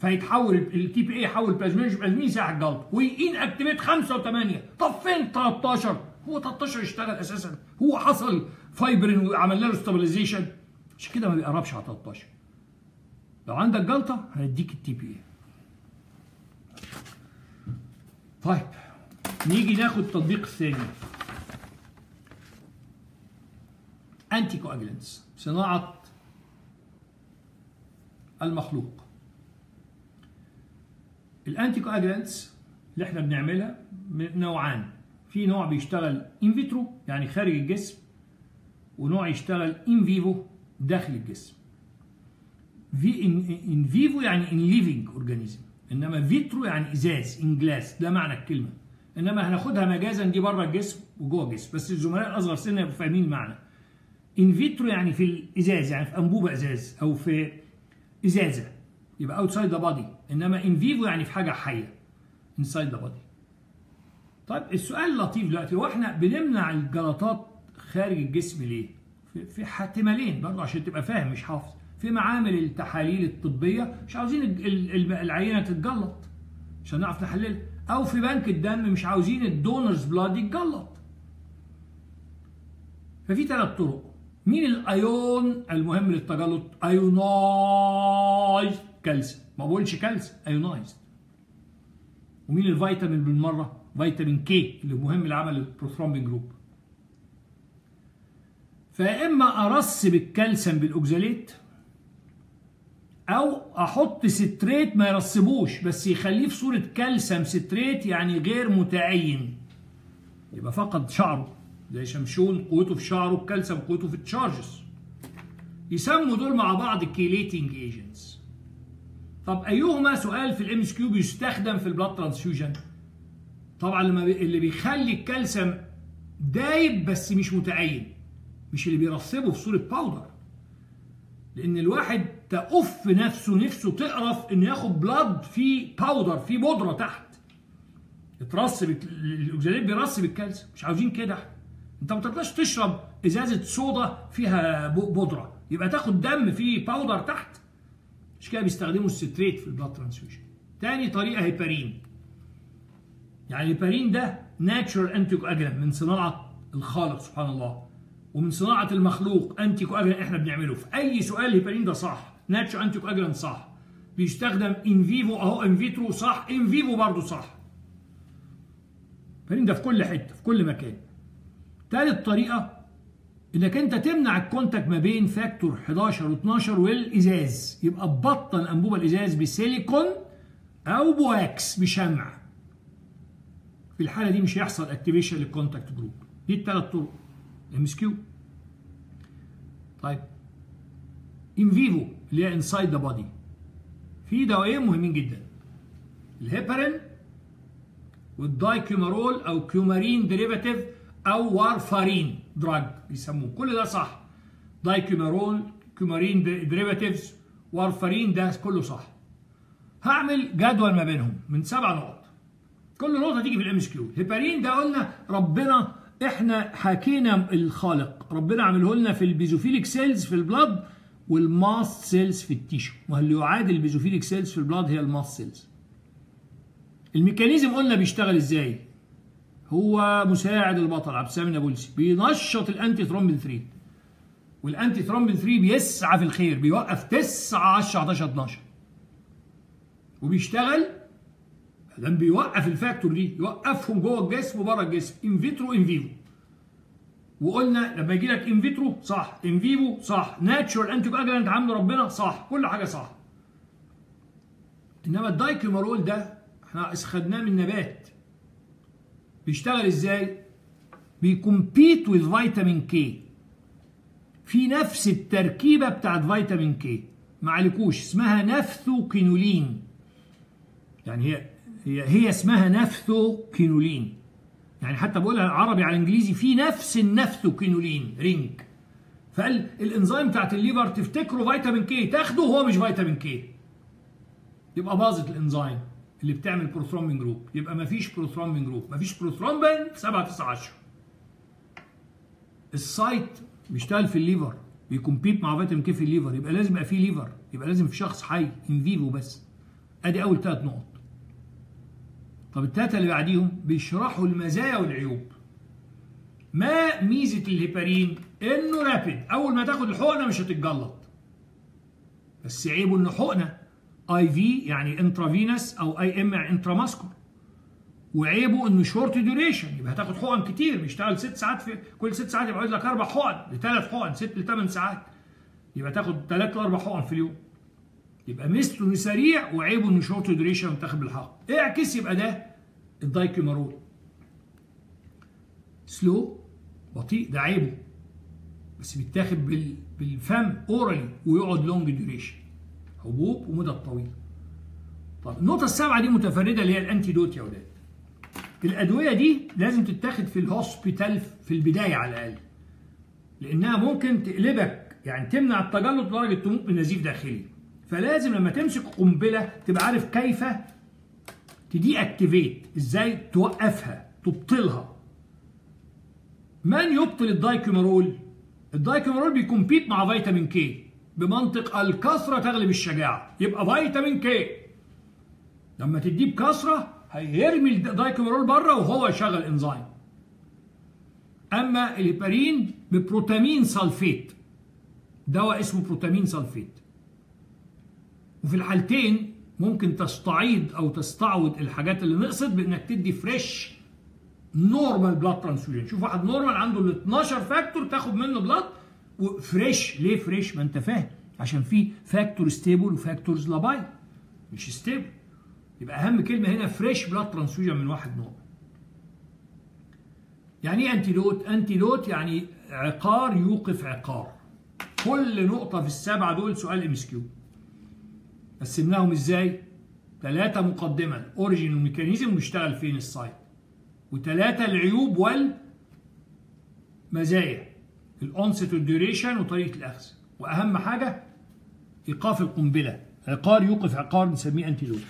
فيتحول ال TPA يحول plasmin plasmin يسيح الجلطة. و inactivate 5 و8 طب فين 13 هو 13 يشتغل أساسا. هو حصل فايبرين وعملنا له stabilization عشان كده ما بيقربش على 13 لو عندك جلطة هنديك ال TPA طيب نيجي ناخد التطبيق الثاني. anticoagulants صناعة المخلوق. ال anticoagulants اللي إحنا بنعملها نوعان. في نوع بيشتغل in vitro يعني خارج الجسم ونوع يشتغل in vivo داخل الجسم. في in vivo يعني in living organism إنما vitro يعني إزاز in glass ده معنى الكلمة. إنما هناخدها مجازا دي بره الجسم وجوه الجسم. بس الزملاء الأصغر سنا يبقوا فاهمين المعنى. in vitro يعني في الإزاز يعني في أنبوبة إزاز أو في إزازة. يبقى outside the body إنما in vivo يعني في حاجة حية. inside the body طيب السؤال اللطيف دلوقتي هو إحنا بنمنع الجلطات خارج الجسم ليه؟ في, احتمالين برضه عشان تبقى فاهم مش حافظ. في معامل التحاليل الطبية مش عاوزين العينة تتجلط عشان نعرف نحللها. أو في بنك الدم مش عاوزين ال donor's blood يتجلط. ففي ثلاث طرق. مين الأيون المهم للتجلط؟ ionized calcium. ما بقولش calcium ionized ومين الفيتامين بالمرة؟ فيتامين K اللي مهم لعمل ال prothrombin group فيا إما ارسب الكالسيوم بال oxalate أو أحط citrate ما يرسبوش بس يخليه في صورة calcium citrate يعني غير متأين. يبقى فقد شعره زي شمشون قوته في شعره الكالسيوم قوته في ال charges يسموا دول مع بعض chelating agents طب أيهما سؤال في ال MCQ بيستخدم في ال blood transfusion طبعا اللي بيخلي الكالسيوم دايب بس مش متأين. مش اللي بيرسبه في صورة powder لأن الواحد تقف نفسه نفسه تقرف إنه ياخد blood في powder في بودرة تحت. اترسب ال oxalate بيرسب الكالسيوم. مش عاوزين كده. أنت ما تقدرش تشرب إزازة صودا فيها بودرة. يبقى تاخد دم فيه powder تحت. مش كده بيستخدموا ال citrate في ال blood transfusion تاني طريقة هيبارين. يعني الهيبارين ده natural anticoagulant من صناعة الخالق سبحان الله. ومن صناعة المخلوق anticoagulant إحنا بنعمله. في أي سؤال الهيبارين ده صح. natural anticoagulant صح. بيستخدم in vivo أهو in vitro صح in vivo برضه صح. الهيبارين ده في كل حتة في كل مكان. ثالث طريقة إنك أنت تمنع ال contact ما بين factor 11 و12 والإزاز. يبقى تبطن أنبوبة الإزاز بسيليكون أو ب wax بشمع. في الحالة دي مش هيحصل activation لل contact group دي الثلاث طرق. MCQ طيب. in vivo اللي هي inside the body في دوايين مهمين جدا. الهيبارين وال dicumarol أو coumarin derivative أو warfarin drug بيسموه. كل ده صح. dicumarol coumarin derivatives warfarin ده كله صح. هعمل جدول ما بينهم من سبع نقط. كل نقطة تيجي في ال MCQ هيبارين ده قلنا ربنا إحنا حكينا الخالق. ربنا عمله لنا في البيزوفيليك سيلز في البلاد والماست سيلز في التيشو. واللي يعادل البيزوفيليك سيلز في البلاد هي الماست سيلز. الميكانيزم قلنا بيشتغل إزاي؟ هو مساعد البطل عبد السلام النابلسي بينشط ال antithrombin 3 وال antithrombin 3 بيسعى في الخير بيوقف 9 10 11 12 وبيشتغل لما بيوقف ال factor دي يوقفهم جوه الجسم وبره الجسم in vitro in vivo وقلنا لما يجي لك in vitro صح. in vivo صح. natural anticoagulant عامله ربنا صح. كل حاجة صح. إنما ال dicumarol ده إحنا خدناه من نبات بيشتغل إزاي؟ بي compete with vitamin K في نفس التركيبة بتاعت فيتامين K ما عليكوش. اسمها naphthoquinoline يعني هي هي اسمها naphthoquinoline يعني حتى بقولها عربي على انجليزي في نفس ال naphthoquinoline ring. فقال الإنزيم بتاعت ال liver تفتكره فيتامين K تاخده هو مش فيتامين K يبقى باظت الإنزيم اللي بتعمل prothrombin group يبقى مفيش prothrombin group مفيش بروثرومبين 7 9 10 ال site بيشتغل في ال liver بي compete مع فيتامين K في ال liver. يبقى لازم يبقى فيه liver. يبقى لازم في شخص حي in vivo بس. أدي أول ثلاث نقط. طب الثلاثه اللي بعديهم بيشرحوا المزايا والعيوب. ما ميزة الهيبارين؟ إنه rapid أول ما تاخد الحقنة مش هتتجلط. بس عيبه انه حقنة IV يعني intravenous أو IM يعني intramuscular وعيبه إنه short duration يبقى هتاخد حقن كتير. بيشتغل ست ساعات في كل ست ساعات يبقى عايز لك أربع حقن. لثلاث حقن ست لثمان ساعات. يبقى تاخد ثلاث لأربع حقن في اليوم. يبقى ميزته إنه سريع وعيبه إنه short duration وتاخد بالحقن اعكس يبقى ده ال dicumarol slow بطيء ده عيبه. بس بيتاخد بالفم orally ويقعد long duration حبوب ومدى طويل. طب النقطة السابعة دي متفردة اللي هي ال antidote يا ولاد الأدوية دي لازم تتاخد في ال hospital في البداية على الأقل. لأنها ممكن تقلبك يعني تمنع التجلط لدرجة تموت من نزيف داخلي. فلازم لما تمسك قنبلة تبقى عارف كيف ت deactivate إزاي توقفها تبطلها. من يبطل ال dicumarol؟ ال dicumarol بي compete مع فيتامين K بمنطق الكثره تغلب الشجاعة يبقى فيتامين K. لما تديه بكثره هيرمي ال dicumarol بره وهو يشغل إنزيم. أما الهيبارين ب protamine sulfate دواء اسمه protamine sulfate. وفي الحالتين ممكن تستعيد أو تستعوض الحاجات اللي نقصت بإنك تدي fresh normal blood transfusion شوف واحد normal عنده ال 12 factor تاخد منه blood و fresh ليه fresh ما أنت فاهم. عشان في factor stable و factors labile مش stable يبقى أهم كلمة هنا fresh blood transfusion من واحد normal يعني إيه antidote antidote يعني عقار يوقف عقار. كل نقطة في السبعة دول سؤال MCQ قسمناهم إزاي؟ ثلاثة مقدمه ال origin وال mechanism وبيشتغل فين ال site؟ وثلاثة العيوب والمزايا. ال onset وال duration وطريقة الأخذ. وأهم حاجة إيقاف القنبلة. عقار يوقف عقار نسميه antidote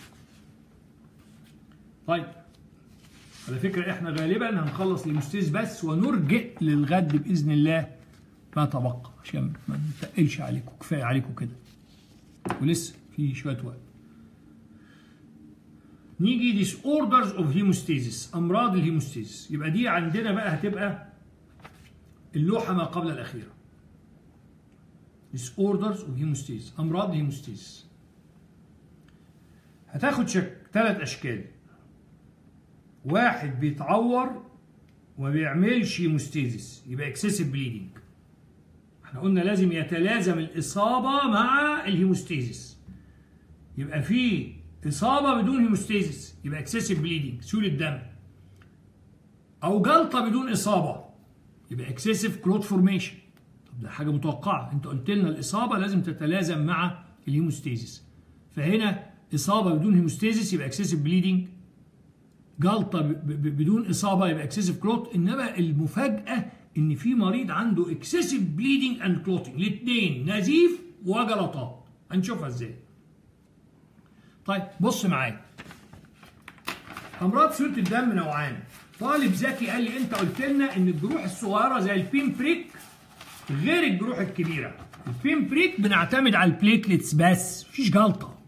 طيب على فكرة إحنا غالبا هنخلص ال hemostasis بس ونرجع للغد بإذن الله. ما تبقى عشان ما نتقلش عليكم. كفاية عليكم كده. ولسه. في شوية وقت. نيجي disorders of hemostasis أمراض ال hemostasis يبقى دي عندنا بقى هتبقى اللوحة ما قبل الأخيرة. Disorders of hemostasis أمراض ال hemostasis هتاخد شك ثلاث أشكال. واحد بيتعور وما بيعملش hemostasis يبقى excessive bleeding إحنا قلنا لازم يتلازم الإصابة مع ال hemostasis يبقى في إصابة بدون hemostasis يبقى excessive bleeding سيول الدم. أو جلطة بدون إصابة يبقى excessive clot formation طب ده حاجة متوقعة. أنت قلت لنا الإصابة لازم تتلازم مع ال hemostasis فهنا إصابة بدون hemostasis يبقى excessive bleeding جلطة بدون إصابة يبقى excessive clot إنما المفاجأة إن في مريض عنده excessive bleeding and clotting الاثنين نزيف وجلطات هنشوفها إزاي. طيب بص معايا. أمراض سيوله الدم نوعان. طالب ذكي قال لي أنت قلت لنا إن الجروح الصغيرة زي ال pin prick غير الجروح الكبيرة. ال pin prick بنعتمد على ال platelets بس مفيش جلطة.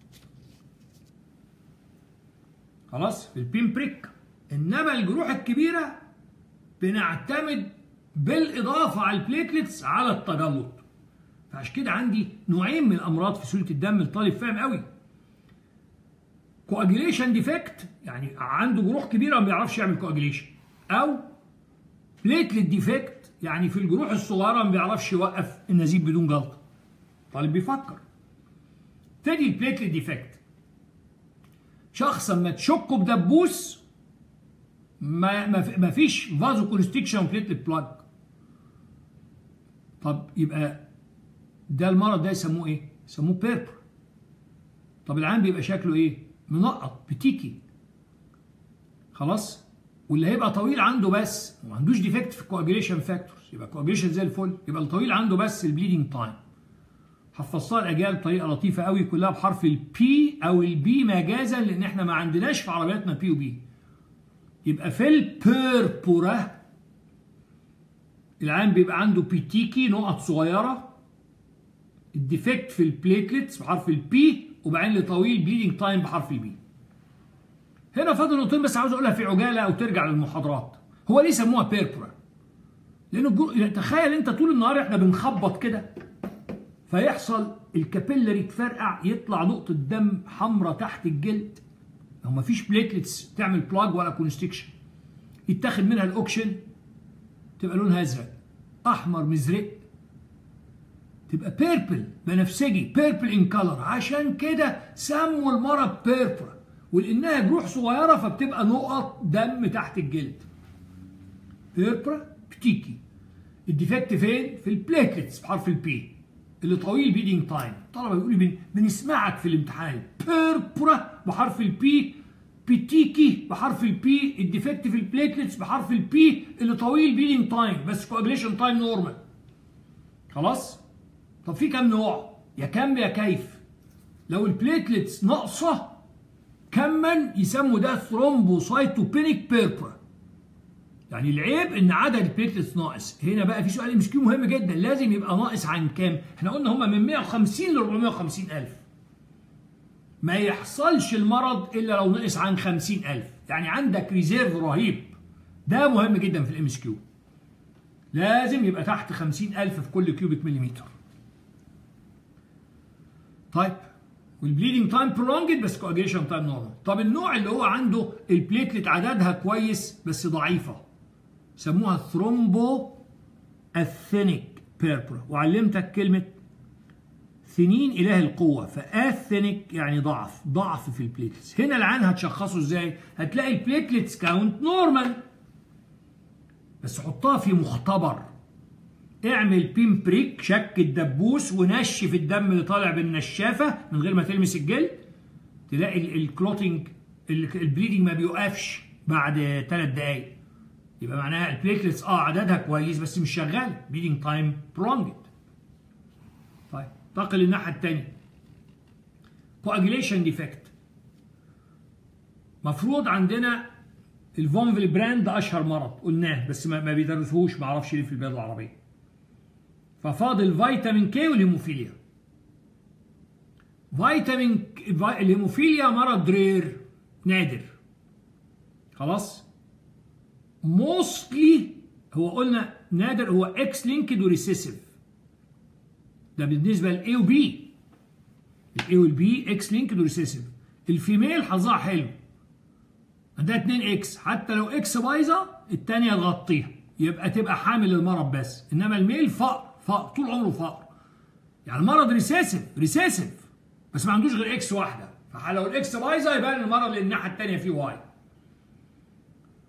خلاص في ال pin prick. إنما الجروح الكبيرة بنعتمد بالإضافة على ال platelets على التجلط. فعشان كده عندي نوعين من الأمراض في سيوله الدم الطالب فاهم قوي. coagulation defect يعني عنده جروح كبيرة ما بيعرفش يعمل coagulation أو platelet defect يعني في الجروح الصغيرة ما بيعرفش يوقف النزيف بدون جلطة. طالب بيفكر. تاني ال platelet defect شخص أما تشكه بدبوس ما ما فيش vasoconstriction platelet plug طب يبقى ده المرض ده يسموه إيه؟ يسموه purpura الطب العام بيبقى شكله إيه؟ منقط petechiae. خلاص؟ واللي هيبقى طويل عنده بس وما عندوش defect في ال coagulation factors يبقى ال coagulation زي الفل. يبقى الطويل عنده بس ال bleeding time حفظتها الأجيال بطريقة لطيفة قوي كلها بحرف ال B أو ال P مجازا لأن إحنا ما عندناش في عربياتنا B و P يبقى في ال purpura العام بيبقى عنده petechiae نقط صغيرة. ال defect في ال platelets بحرف ال P وبعدين الطويل bleeding time بحرف ال B هنا فاضل نقطتين بس عاوز أقولها في عجالة أو ترجع للمحاضرات. هو ليه سموها purpura لأنه الجو... تخيل أنت طول النهار إحنا بنخبط كده فيحصل ال capillary تفرقع يطلع نقطة دم حمراء تحت الجلد. لو ما فيش platelets تعمل plug ولا constriction يتاخد منها الاوكشن تبقى لونها أزرق. أحمر مزرق. تبقى purple بنفسجي purple in color عشان كده سموا المرض purpura ولأنها جروح صغيرة فبتبقى نقط دم تحت الجلد. purpura petechiae ال defect فين؟ في ال platelets بحرف ال P اللي طويل bleeding time الطلبه بيقولوا بن... بنسمعك في الامتحان. purpura بحرف ال P petechiae بحرف ال P ال defect في ال platelets بحرف ال P اللي طويل bleeding time بس coagulation time normal خلاص؟ طب في كام نوع؟ يا كم يا كيف؟ لو ال platelets ناقصة كما يسموا ده thrombocytopenic purpura يعني العيب إن عدد ال platelets ناقص. هنا بقى في سؤال ام مهم جدا لازم يبقى ناقص عن كام؟ إحنا قلنا هم من 150 ل 450 ألف. ما يحصلش المرض إلا لو نقص عن 50 ألف. يعني عندك reserve رهيب. ده مهم جدا في ال MCQ لازم يبقى تحت 50 ألف في كل كيوبيك مليمتر طيب. وال bleeding time prolonged بس coagulation time normal طب النوع اللي هو عنده ال platelet عددها كويس بس ضعيفة. سموها thromboasthenic purpura وعلمتك كلمة sthenia إله القوة. ف asthenic يعني ضعف ضعف في ال platelets هنا العين هتشخصه إزاي؟ هتلاقي ال platelets count normal بس حطها في مختبر. اعمل pin prick شك الدبوس ونشف الدم اللي طالع بالنشافة من غير ما تلمس الجلد. تلاقي ال clotting ال bleeding ما بيوقفش بعد ثلاث دقائق يبقى معناها ال platelets آه عددها كويس بس مش شغال. bleeding time prolonged طيب انتقل للناحية الثانية coagulation defect مفروض عندنا ال von Willebrand ده أشهر مرض. قلناه بس ما بيدرسوهوش ما أعرفش ليه في البلاد العربية. ففاضل فيتامين كي والهيموفيليا فيتامين الهيموفيليا مرض rare نادر. خلاص؟ mostly هو قلنا نادر هو X-linked و recessive ده بالنسبة للاي وبي الاي والبي إكس لينكد وريسيسيف الفيميل حظها حلو. عندها 2 X حتى لو X بايظة الثانية تغطيها. يبقى تبقى حامل المرض بس. إنما ال male فقر. فقر طول عمره فقر. يعني المرض recessive recessive. بس ما عندوش غير X واحدة. فلو ال X بايظه يبقى المرض الناحيه الثانية فيه Y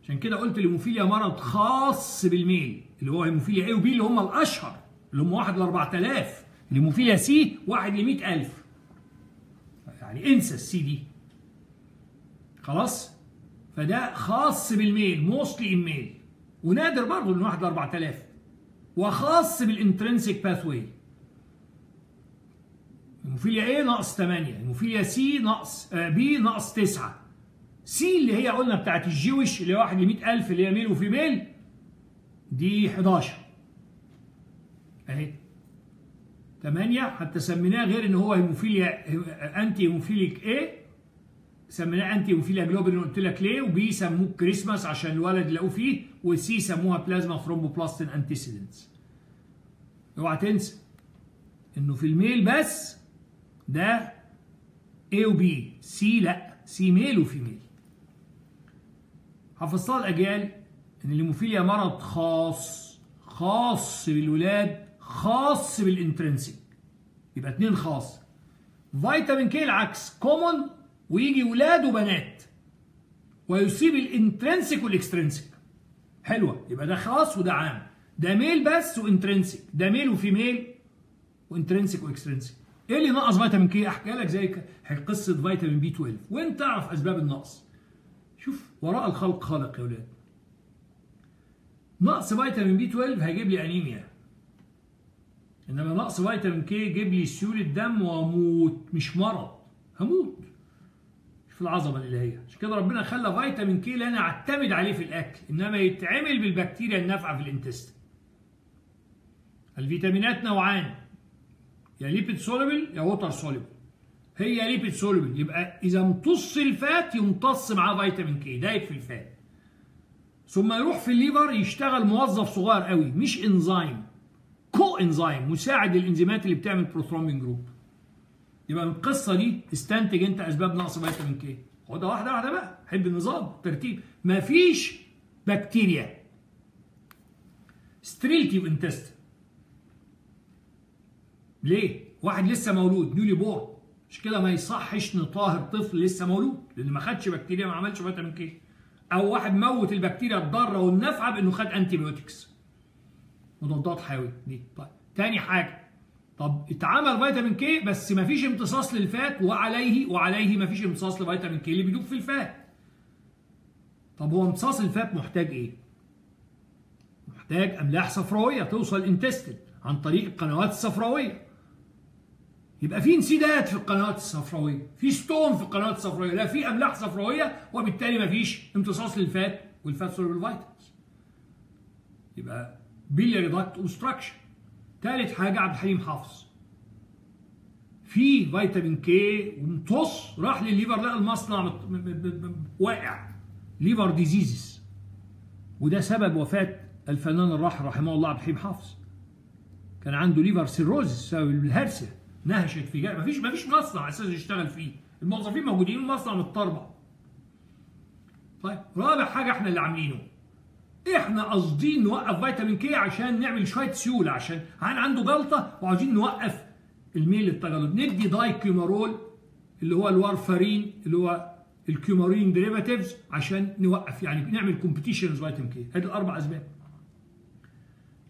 عشان كده قلت الهيموفيليا مرض خاص بال male اللي هو هيموفيليا A و B اللي هم الأشهر اللي هم 1 ل 4000 الهيموفيليا C 1 ل 100000 يعني انسى ال C دي خلاص؟ فده خاص بال male mostly in male ونادر برضه من 1 ل 4000 وخاص بال intrinsic pathway هيموفيليا A ناقص 8 هيموفيليا C ناقص B ناقص 9 سي اللي هي قلنا بتاعت الجويش اللي هي 1 ل 100000 اللي هي male و female دي 11 أهي. 8 حتى سميناه غير إن هو هيموفيليا anti-hemophilic إيه سميناه anti-hemophilic globulin قلت لك ليه و B سموه كريسماس عشان الولد لقوه فيه و C سموها plasma thromboplastin antecedent اوعى تنسى انه في ال male بس ده A و B. C لا. C male و female حفظتها الأجيال إن الهيموفيليا مرض خاص خاص بالولاد خاص بال intrinsic يبقى اتنين خاص. فيتامين K العكس. common ويجي ولاد وبنات ويصيب ال intrinsic وال extrinsic. حلوة. يبقى ده خاص وده عام. ده male بس و intrinsic. ده male و female و intrinsic و extrinsic. إيه اللي نقص فيتامين K؟ أحكي لك زي قصة فيتامين B 12 وانت تعرف أسباب النقص؟ شوف وراء الخلق خالق يا ولاد. نقص فيتامين B 12 هيجيب لي أنيميا. إنما نقص فيتامين K يجيب لي سيولة دم وأموت. مش مرض. هموت. في العظمة الإلهية. عشان كده ربنا خلى فيتامين K لا نعتمد عليه في الأكل إنما يتعمل بالبكتيريا النافعة في ال intestine. الفيتامينات نوعان يا lipid soluble يا water soluble هي lipid soluble يبقى إذا امتص ال fat يمتص معاه فيتامين K دايب في ال fat. ثم يروح في ال liver يشتغل موظف صغير قوي مش انزيم coenzyme مساعد للإنزيمات اللي بتعمل prothrombin group يبقى من القصة دي استنتج انت أسباب نقص فيتامين K خدها واحدة واحدة بقى. حب النظام ترتيب. مفيش بكتيريا. sterile intestine. ليه؟ واحد لسه مولود newly born. مش كده ما يصحش نطاهر طفل لسه مولود؟ لأن ما خدش بكتيريا ما عملش فيتامين K أو واحد موت البكتيريا الضارة والنافعة بأنه خد antibiotics مضادات حيوية. دي. طيب. تاني حاجة. طب اتعمل فيتامين K بس ما فيش امتصاص لل fat وعليه وعليه ما فيش امتصاص لفيتامين K اللي بيدوب في ال fat. طب هو امتصاص ال fat محتاج إيه؟ محتاج أملاح صفراوية توصل ال intestine عن طريق القنوات الصفراوية. يبقى في انسداد في القنوات الصفراوية في stone في القنوات الصفراوية لا في أملاح صفراوية وبالتالي مفيش امتصاص لل fat وال fat soluble vitamins يبقى biliary duct obstruction ثالث حاجة عبد الحليم حافظ. في فيتامين K وامتص راح للل liver لقى المصنع واقع. liver diseases. وده سبب وفاة الفنان الراحل رحمه الله عبد الحليم حافظ. كان عنده liver cirrhosis بسبب البلهارسيا نهشت في مفيش مفيش مصنع أساسا يشتغل فيه. الموظفين موجودين المصنع متطربق طيب رابع حاجة إحنا اللي عاملينه. إحنا قاصدين نوقف فيتامين K عشان نعمل شوية سيوله عشان عنده جلطة؟ وعاوزين نوقف الميل للتجلط ندي dicoumarol اللي هو ال warfarin اللي هو ال coumarin derivatives عشان نوقف يعني نعمل competition مع فيتامين K ادي الأربع أسباب.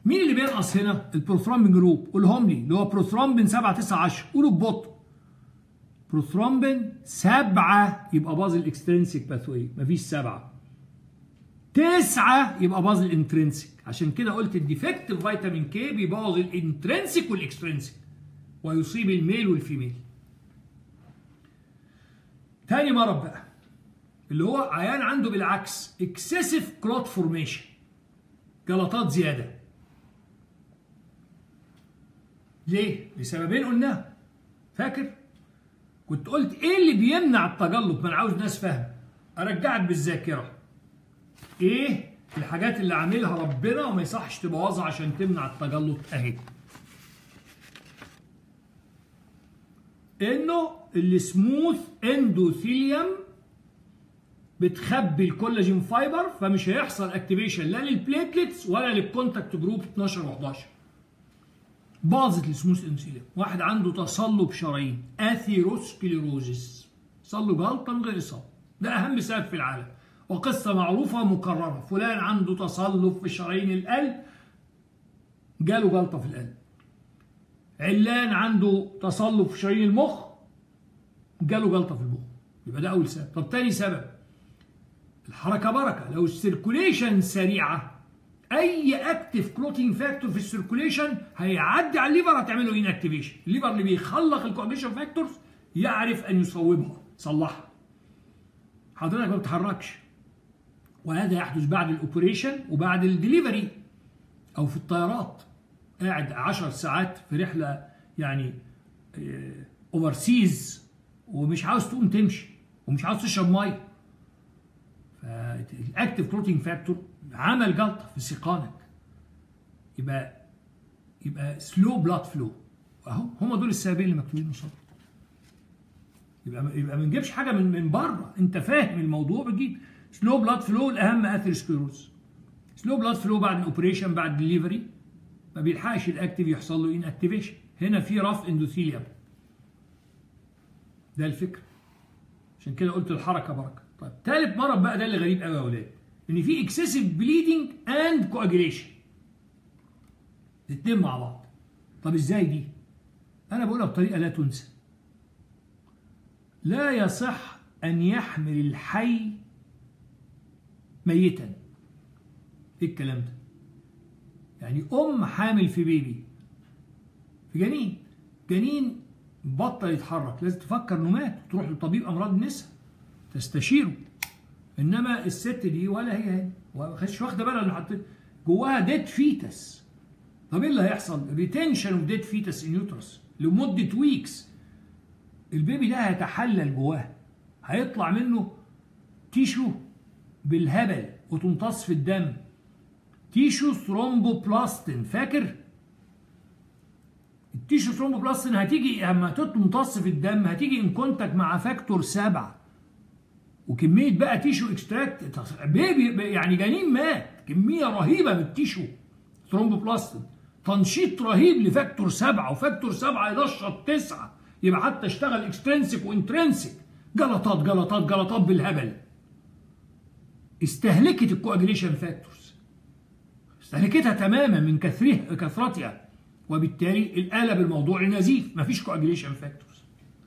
مين اللي بينقص هنا؟ ال prothrombin group قولهم لي اللي هو بروثرومبين 7 9 10 قولوا ببطء. بروثرومبين 7 يبقى باظ ال extrinsic pathway مفيش 7 9 يبقى باظ ال intrinsic عشان كده قلت ال defective vitamin K بيبوظ ال intrinsic وال extrinsic ويصيب ال male وال female تاني مرض بقى اللي هو عيان عنده بالعكس excessive clot formation جلطات زيادة ليه؟ لسببين قلناها فاكر؟ كنت قلت إيه اللي بيمنع التجلط؟ ما أنا عاوز ناس فاهمة أرجعك بالذاكرة إيه الحاجات اللي عاملها ربنا وما يصحش تبوظها عشان تمنع التجلط اهي. انه ال smooth endothelium بتخبي ال collagen fiber فمش هيحصل activation لا لل platelets ولا لل contact group 12 و11 باظت ال smooth endothelium. واحد عنده تصلب شرايين atherosclerosis صار له جلطه من غير إصابة. ده أهم سبب في العالم. وقصة معروفة مكررة. فلان عنده تصلب في شرايين القلب جاله جلطة في القلب علان عنده تصلب في شرايين المخ. جاله جلطة في المخ. يبقى ده أول سبب. طب تاني سبب. الحركة بركة. لو ال circulation سريعة أي active clotting factor في ال circulation هيعدي على ال liver هتعمل له inactivation ال liver اللي بيخلق ال coagulation factors يعرف أن يصوبها. يصلحها حضرتك ما بتتحركش وهذا يحدث بعد ال operation وبعد الدليفري أو في الطيارات. قاعد 10 ساعات في رحلة يعني overseas ومش عاوز تقوم تمشي ومش عاوز تشرب مية. فال active clotting factor عمل جلطة في سيقانك. يبقى يبقى slow blood flow أهو هم دول السببين اللي مكتوبين قصاد يبقى يبقى ما نجيبش حاجة من من بره. أنت فاهم الموضوع بتجيب. slow blood flow الأهم atherosclerosis slow blood flow بعد ال operation بعد الدليفري ما بيلحقش ال active يحصل له inactivation هنا في rough endothelium ده الفكرة عشان كده قلت الحركة بركة. طيب ثالث مرض بقى ده اللي غريب قوي يا أولاد. إن في excessive bleeding and coagulation الاثنين مع بعض. طب إزاي دي؟ أنا بقولها بطريقة لا تنسى. لا يصح أن يحمل الحي ميتا. إيه الكلام ده؟ يعني أم حامل في بيبي. في جنين. جنين بطل يتحرك. لازم تفكر إنه مات تروح لطبيب أمراض النساء. تستشيره. إنما الست دي ولا هي. مش واخدة بالها إنه حطيت جواها dead fetus طب إيه اللي هيحصل؟ retention of dead fetus in uterus لمدة weeks ال baby ده هيتحلل جواه. هيطلع منه tissue بالهبل وتمتص في الدم. tissue thromboplastin فاكر؟ ال tissue thromboplastin هتيجي اما تمتص في الدم هتيجي in contact مع factor سبعة. وكمية بقى tissue extract baby يعني جنين مات. كمية رهيبة من ال tissue thromboplastin. تنشيط رهيب ل factor سبعة و factor سبعة ينشط تسعة. يبقى حتى اشتغل extrinsic و intrinsic جلطات جلطات جلطات بالهبل. استهلكت ال coagulation factors استهلكتها تماما من كثرها كثرتها. وبالتالي آل الموضوع نزيف. مفيش coagulation factors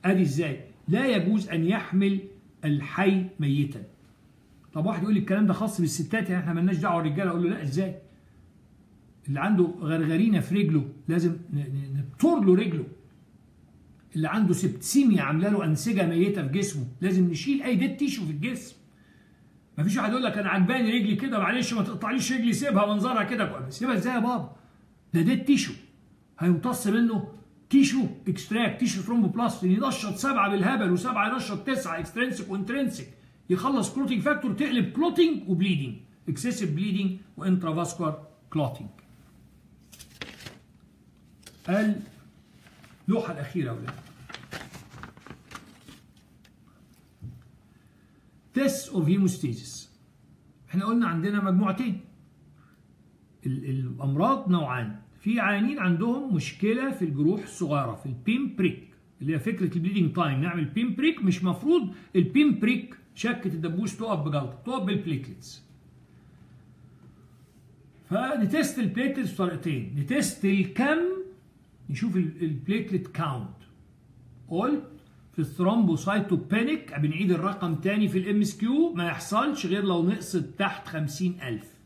أدي إزاي؟ لا يجوز أن يحمل الحي ميتا. طب واحد يقول لي الكلام ده خاص بالستات يعني إحنا مالناش دعوة الرجاله أقول له لا إزاي؟ اللي عنده غرغرينة في رجله لازم نبتر له رجله. اللي عنده septicemia عاملة له أنسجة ميتة في جسمه لازم نشيل أي dead tissue في الجسم. مفيش واحد يقول لك أنا عجباني رجلي كده معلش ما تقطعليش رجلي سيبها منظرها كده. سيبها إزاي يا بابا؟ ده dead tissue هيمتص منه tissue extract tissue thromboplastin ينشط سبعة بالهبل وسبعة ينشط تسعة extrinsic و intrinsic يخلص clotting factor تقلب clotting و bleeding excessive bleeding و intravascular clotting اللوحه الأخيرة يا أولاد. test of hemostasis إحنا قلنا عندنا مجموعتين الأمراض نوعان. في عيانين عندهم مشكلة في الجروح الصغيرة في ال pin prick اللي هي فكرة ال bleeding time نعمل pin prick مش مفروض ال pin prick شكه الدبوس تقف بجلطة تقف بال platelets فن test ال platelets بطريقتين. ن test الكم نشوف ال platelet count قلت في ال thrombocytopenic بنعيد الرقم تاني في ال MCQ ما يحصلش غير لو نقصت تحت 50000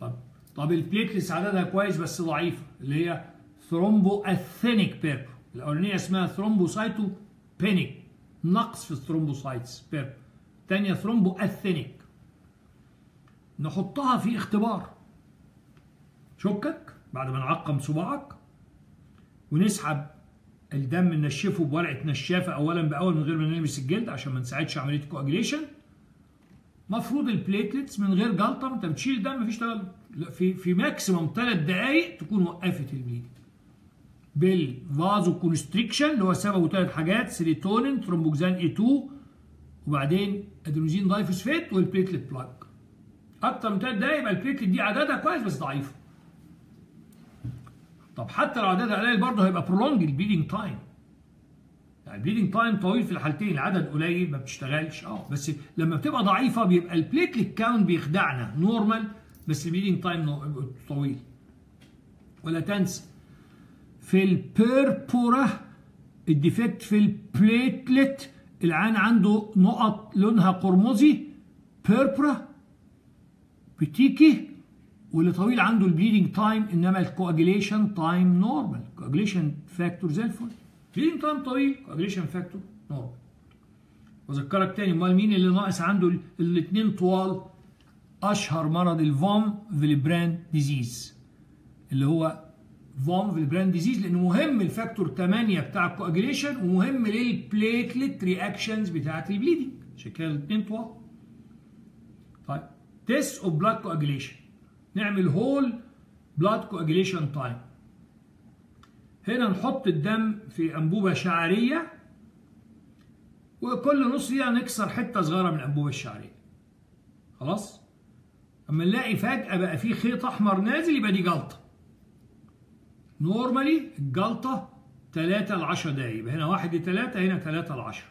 طب طب ال platelets عددها كويس بس ضعيفة اللي هي thromboasthenic purpura الأولانية اسمها thrombocytopenic نقص في ال thrombocytes purpura الثانية thromboasthenic نحطها في اختبار. شكك؟ بعد ما نعقم صباعك ونسحب الدم ننشفه بورقة نشافه اولا بأول من غير ما نلمس الجلد عشان ما نساعدش عملية ال coagulation مفروض ال platelets من غير جلطة أنت بتشيل الدم مفيش تغلط في في maximum ثلاث دقائق تكون وقفت ال bleed بال vasoconstriction اللي هو سببه ثلاث حاجات serotonin thromboxane A 2 وبعدين adenosine diphosphate وال platelet plug أكتر من ثلاث دقائق يبقى ال platelet دي عددها كويس بس ضعيفة. طب حتى لو عددها قليل برضه هيبقى prolonged ال bleeding time يعني ال bleeding time طويل في الحالتين العدد قليل ما بتشتغلش. آه بس لما بتبقى ضعيفة بيبقى ال platelet count بيخدعنا normal بس ال bleeding time طويل. ولا تنسى في ال purpura ال defect في ال platelet العيان عنده نقط لونها قرمزي purpura petechiae واللي طويل عنده ال bleeding time إنما ال coagulation time normal coagulation factor زي الفل. bleeding time طويل coagulation factor normal واذكرك تاني أمال مين اللي ناقص عنده الاثنين طوال؟ أشهر مرض ال von Willebrand disease اللي هو von Willebrand disease لأنه مهم ال factor 8 بتاع ال coagulation ومهم لل platelet reactions بتاعت ال bleeding عشان كده الاثنين طوال. طيب test of blood coagulation نعمل whole blood coagulation time هنا نحط الدم في أنبوبة شعرية وكل نص دقيقه نكسر حتة صغيرة من الانبوبه الشعريه خلاص؟ أما نلاقي فجأة بقى في خيط أحمر نازل يبقى دي جلطة. normally الجلطة 3 ل 10 دقايق يبقى هنا 1 ل 3 هنا 3 ل 10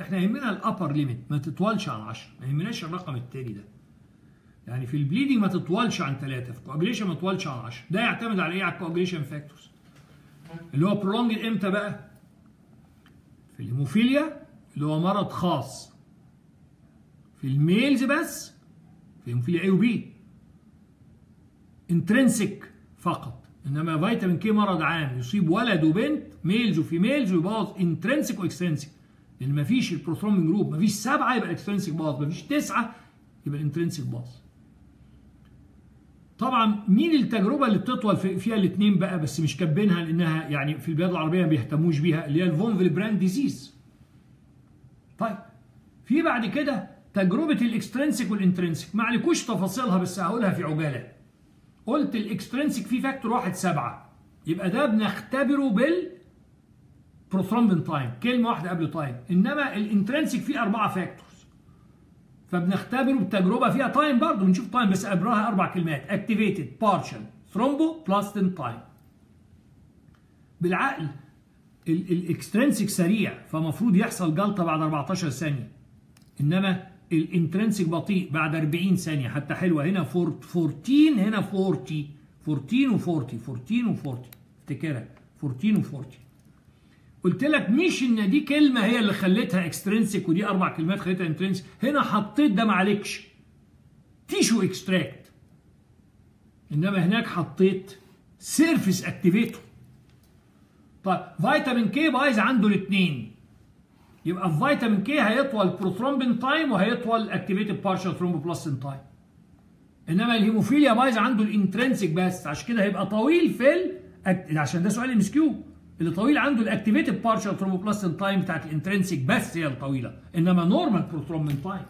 إحنا يهمنا ال upper limit ما تطولش عن 10 ما يهمناش الرقم التاني ده. يعني في ال bleeding ما تطولش عن 3 في ال coagulation ما تطولش عن 10 ده يعتمد على إيه؟ على ال coagulation factors اللي هو prolonged إمتى بقى؟ في الهيموفيليا اللي هو مرض خاص. في ال males بس في ال hemophilia A و B intrinsic فقط. إنما vitamin K مرض عام. يصيب ولد وبنت males و females ويبوظ intrinsic و extrinsic لأن ما فيش ال prothrombin group ما فيش سبعة يبقى ال extrinsic باظ. ما فيش تسعة يبقى ال intrinsic باظ. طبعا مين التجربة اللي بتطول فيها الاثنين بقى بس مش كاتبينها لأنها يعني في البلاد العربية ما بيهتموش بيها اللي هي ال von Willebrand disease. طيب في بعد كده تجربة ال extrinsic وال intrinsic ما عليكوش تفاصيلها بس هقولها في عجالة. قلت ال extrinsic فيه factor واحد سبعة. يبقى ده بنختبره بال prothrombin time كلمة واحدة قبل time إنما ال intrinsic فيه أربعة factors. فبنختبره بتجربة فيها time برضه بنشوف time بس قبلها أربع كلمات. activated partial thromboplastin time بالعقل ال extrinsic سريع فمفروض يحصل جلطة بعد 14 ثانية. إنما ال intrinsic بطيء بعد 40 ثانية حتى حلوة. هنا 14 هنا 40 14 و40 14 و40 افتكرها. 14 و40 قلت لك مش إن دي كلمة هي اللي خلتها extrinsic ودي أربع كلمات خلتها intrinsic هنا حطيت ده معلكش. tissue extract إنما هناك حطيت surface activator طيب فيتامين K بايظ عنده الاثنين يبقى الفيتامين K هيطول prothrombin time وهيطول activated partial thromboplastin time إنما الهيموفيليا بايظ عنده ال intrinsic بس. عشان كده هيبقى طويل في. عشان ده سؤال MCQ اللي طويل عنده ال activated partial thromboplastin time بتاعت ال intrinsic بس هي الطويله إنما normal prothrombin time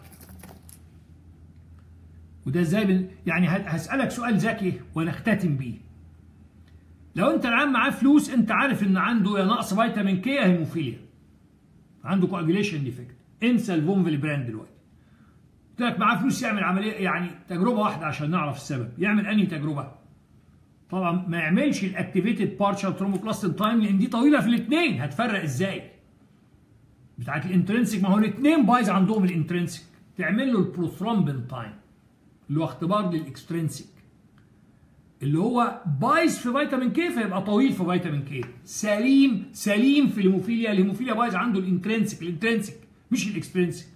وده إزاي بن... يعني هسألك سؤال ذكي ونختتم بيه. لو أنت العيان معاه فلوس أنت عارف إن عنده يا نقص فيتامين K يا هيموفيليا. عنده coagulation defect انسى ال von Willebrand دلوقتي. قلت لك معاه فلوس يعمل عملية يعني تجربة واحدة عشان نعرف السبب. يعمل أنهي تجربة؟ طبعا ما يعملش ال activated partial thromboplastin time لأن دي طويلة في الاثنين. هتفرق إزاي؟ بتاعت ال intrinsic ما هو الاثنين بايظ عندهم ال intrinsic تعمل له ال prothrombin time اللي هو اختبار لل extrinsic اللي هو بايظ في فيتامين K فيبقى طويل في فيتامين K سليم سليم في الهيموفيليا. الهيموفيليا بايظ عنده ال intrinsic ال intrinsic مش ال extrinsic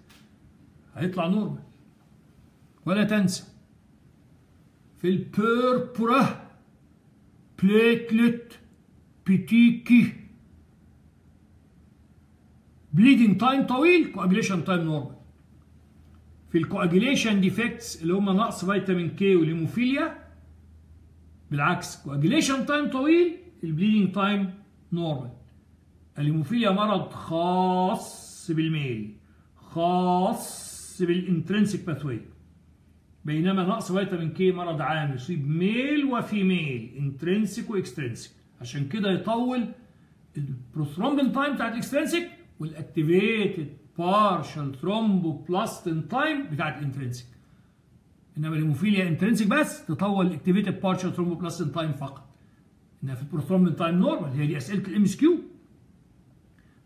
هيطلع normal ولا تنسى. في platelet petechiae bleeding time طويل coagulation time normal في ال coagulation defects اللي هم نقص فيتامين K والهيموفيليا. بالعكس coagulation time طويل ال bleeding time normal الهيموفيليا مرض خاص بال male خاص بال intrinsic pathway بينما نقص فيتامين K مرض عام يصيب male و female intrinsic و extrinsic عشان كده يطول البروثرومبين تايم بتاعت الاكسترنسك والاكتيفيتد بارشال ثرومبوبلاستين تايم بتاعت الانترنسك إنما الهيموفيليا intrinsic بس تطول ال activated partial thromboplastin time فقط. إنما في ال prothrombin time normal هي دي أسئلة ال MCQ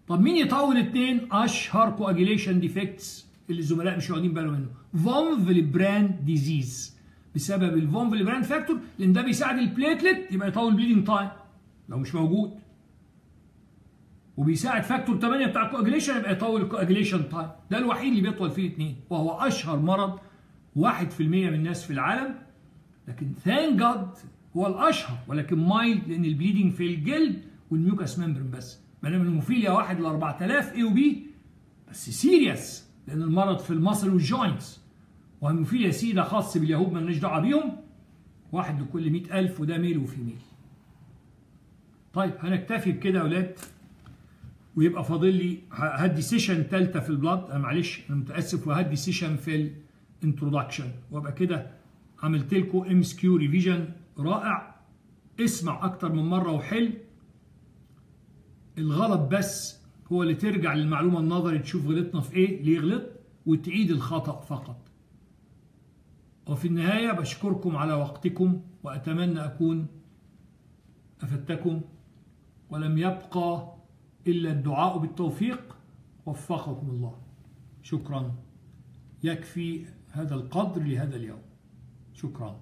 طب مين يطول اثنين؟ أشهر coagulation defects الزملاء مش واخدين بالهم منه. von Willebrand disease بسبب ال von Willebrand factor لأن ده بيساعد ال platelet يبقى يطول bleeding time لو مش موجود. وبيساعد factor 8 بتاع ال coagulation يبقى يطول ال coagulation time ده الوحيد اللي بيطول فيه اثنين وهو أشهر مرض 1% من الناس في العالم. لكن thank God هو الأشهر ولكن mild لأن ال bleeding في الجلد وال mucous membrane بس. بينما الهيموفيليا 1 ل 4000 A و B بس serious لأن المرض في ال muscle وال joints وهيموفيليا C ده خاص باليهود مالناش دعوة بيهم. واحد لكل 100000 وده male و female طيب هنكتفي بكده يا أولاد. ويبقى فاضل لي هدي session ثالثه في ال blood أنا معلش أنا متأسف وهدي session في ال introduction وأبقى كده عملت لكم MCQ revision رائع. اسمع أكتر من مرة وحل. الغلط بس هو اللي ترجع للمعلومة النظري تشوف غلطنا في إيه ليه غلط وتعيد الخطأ فقط. وفي النهاية بشكركم على وقتكم وأتمنى أكون أفدتكم ولم يبقى إلا الدعاء بالتوفيق. وفقكم الله. شكرا. يكفي هذا القدر لهذا اليوم. شكرا.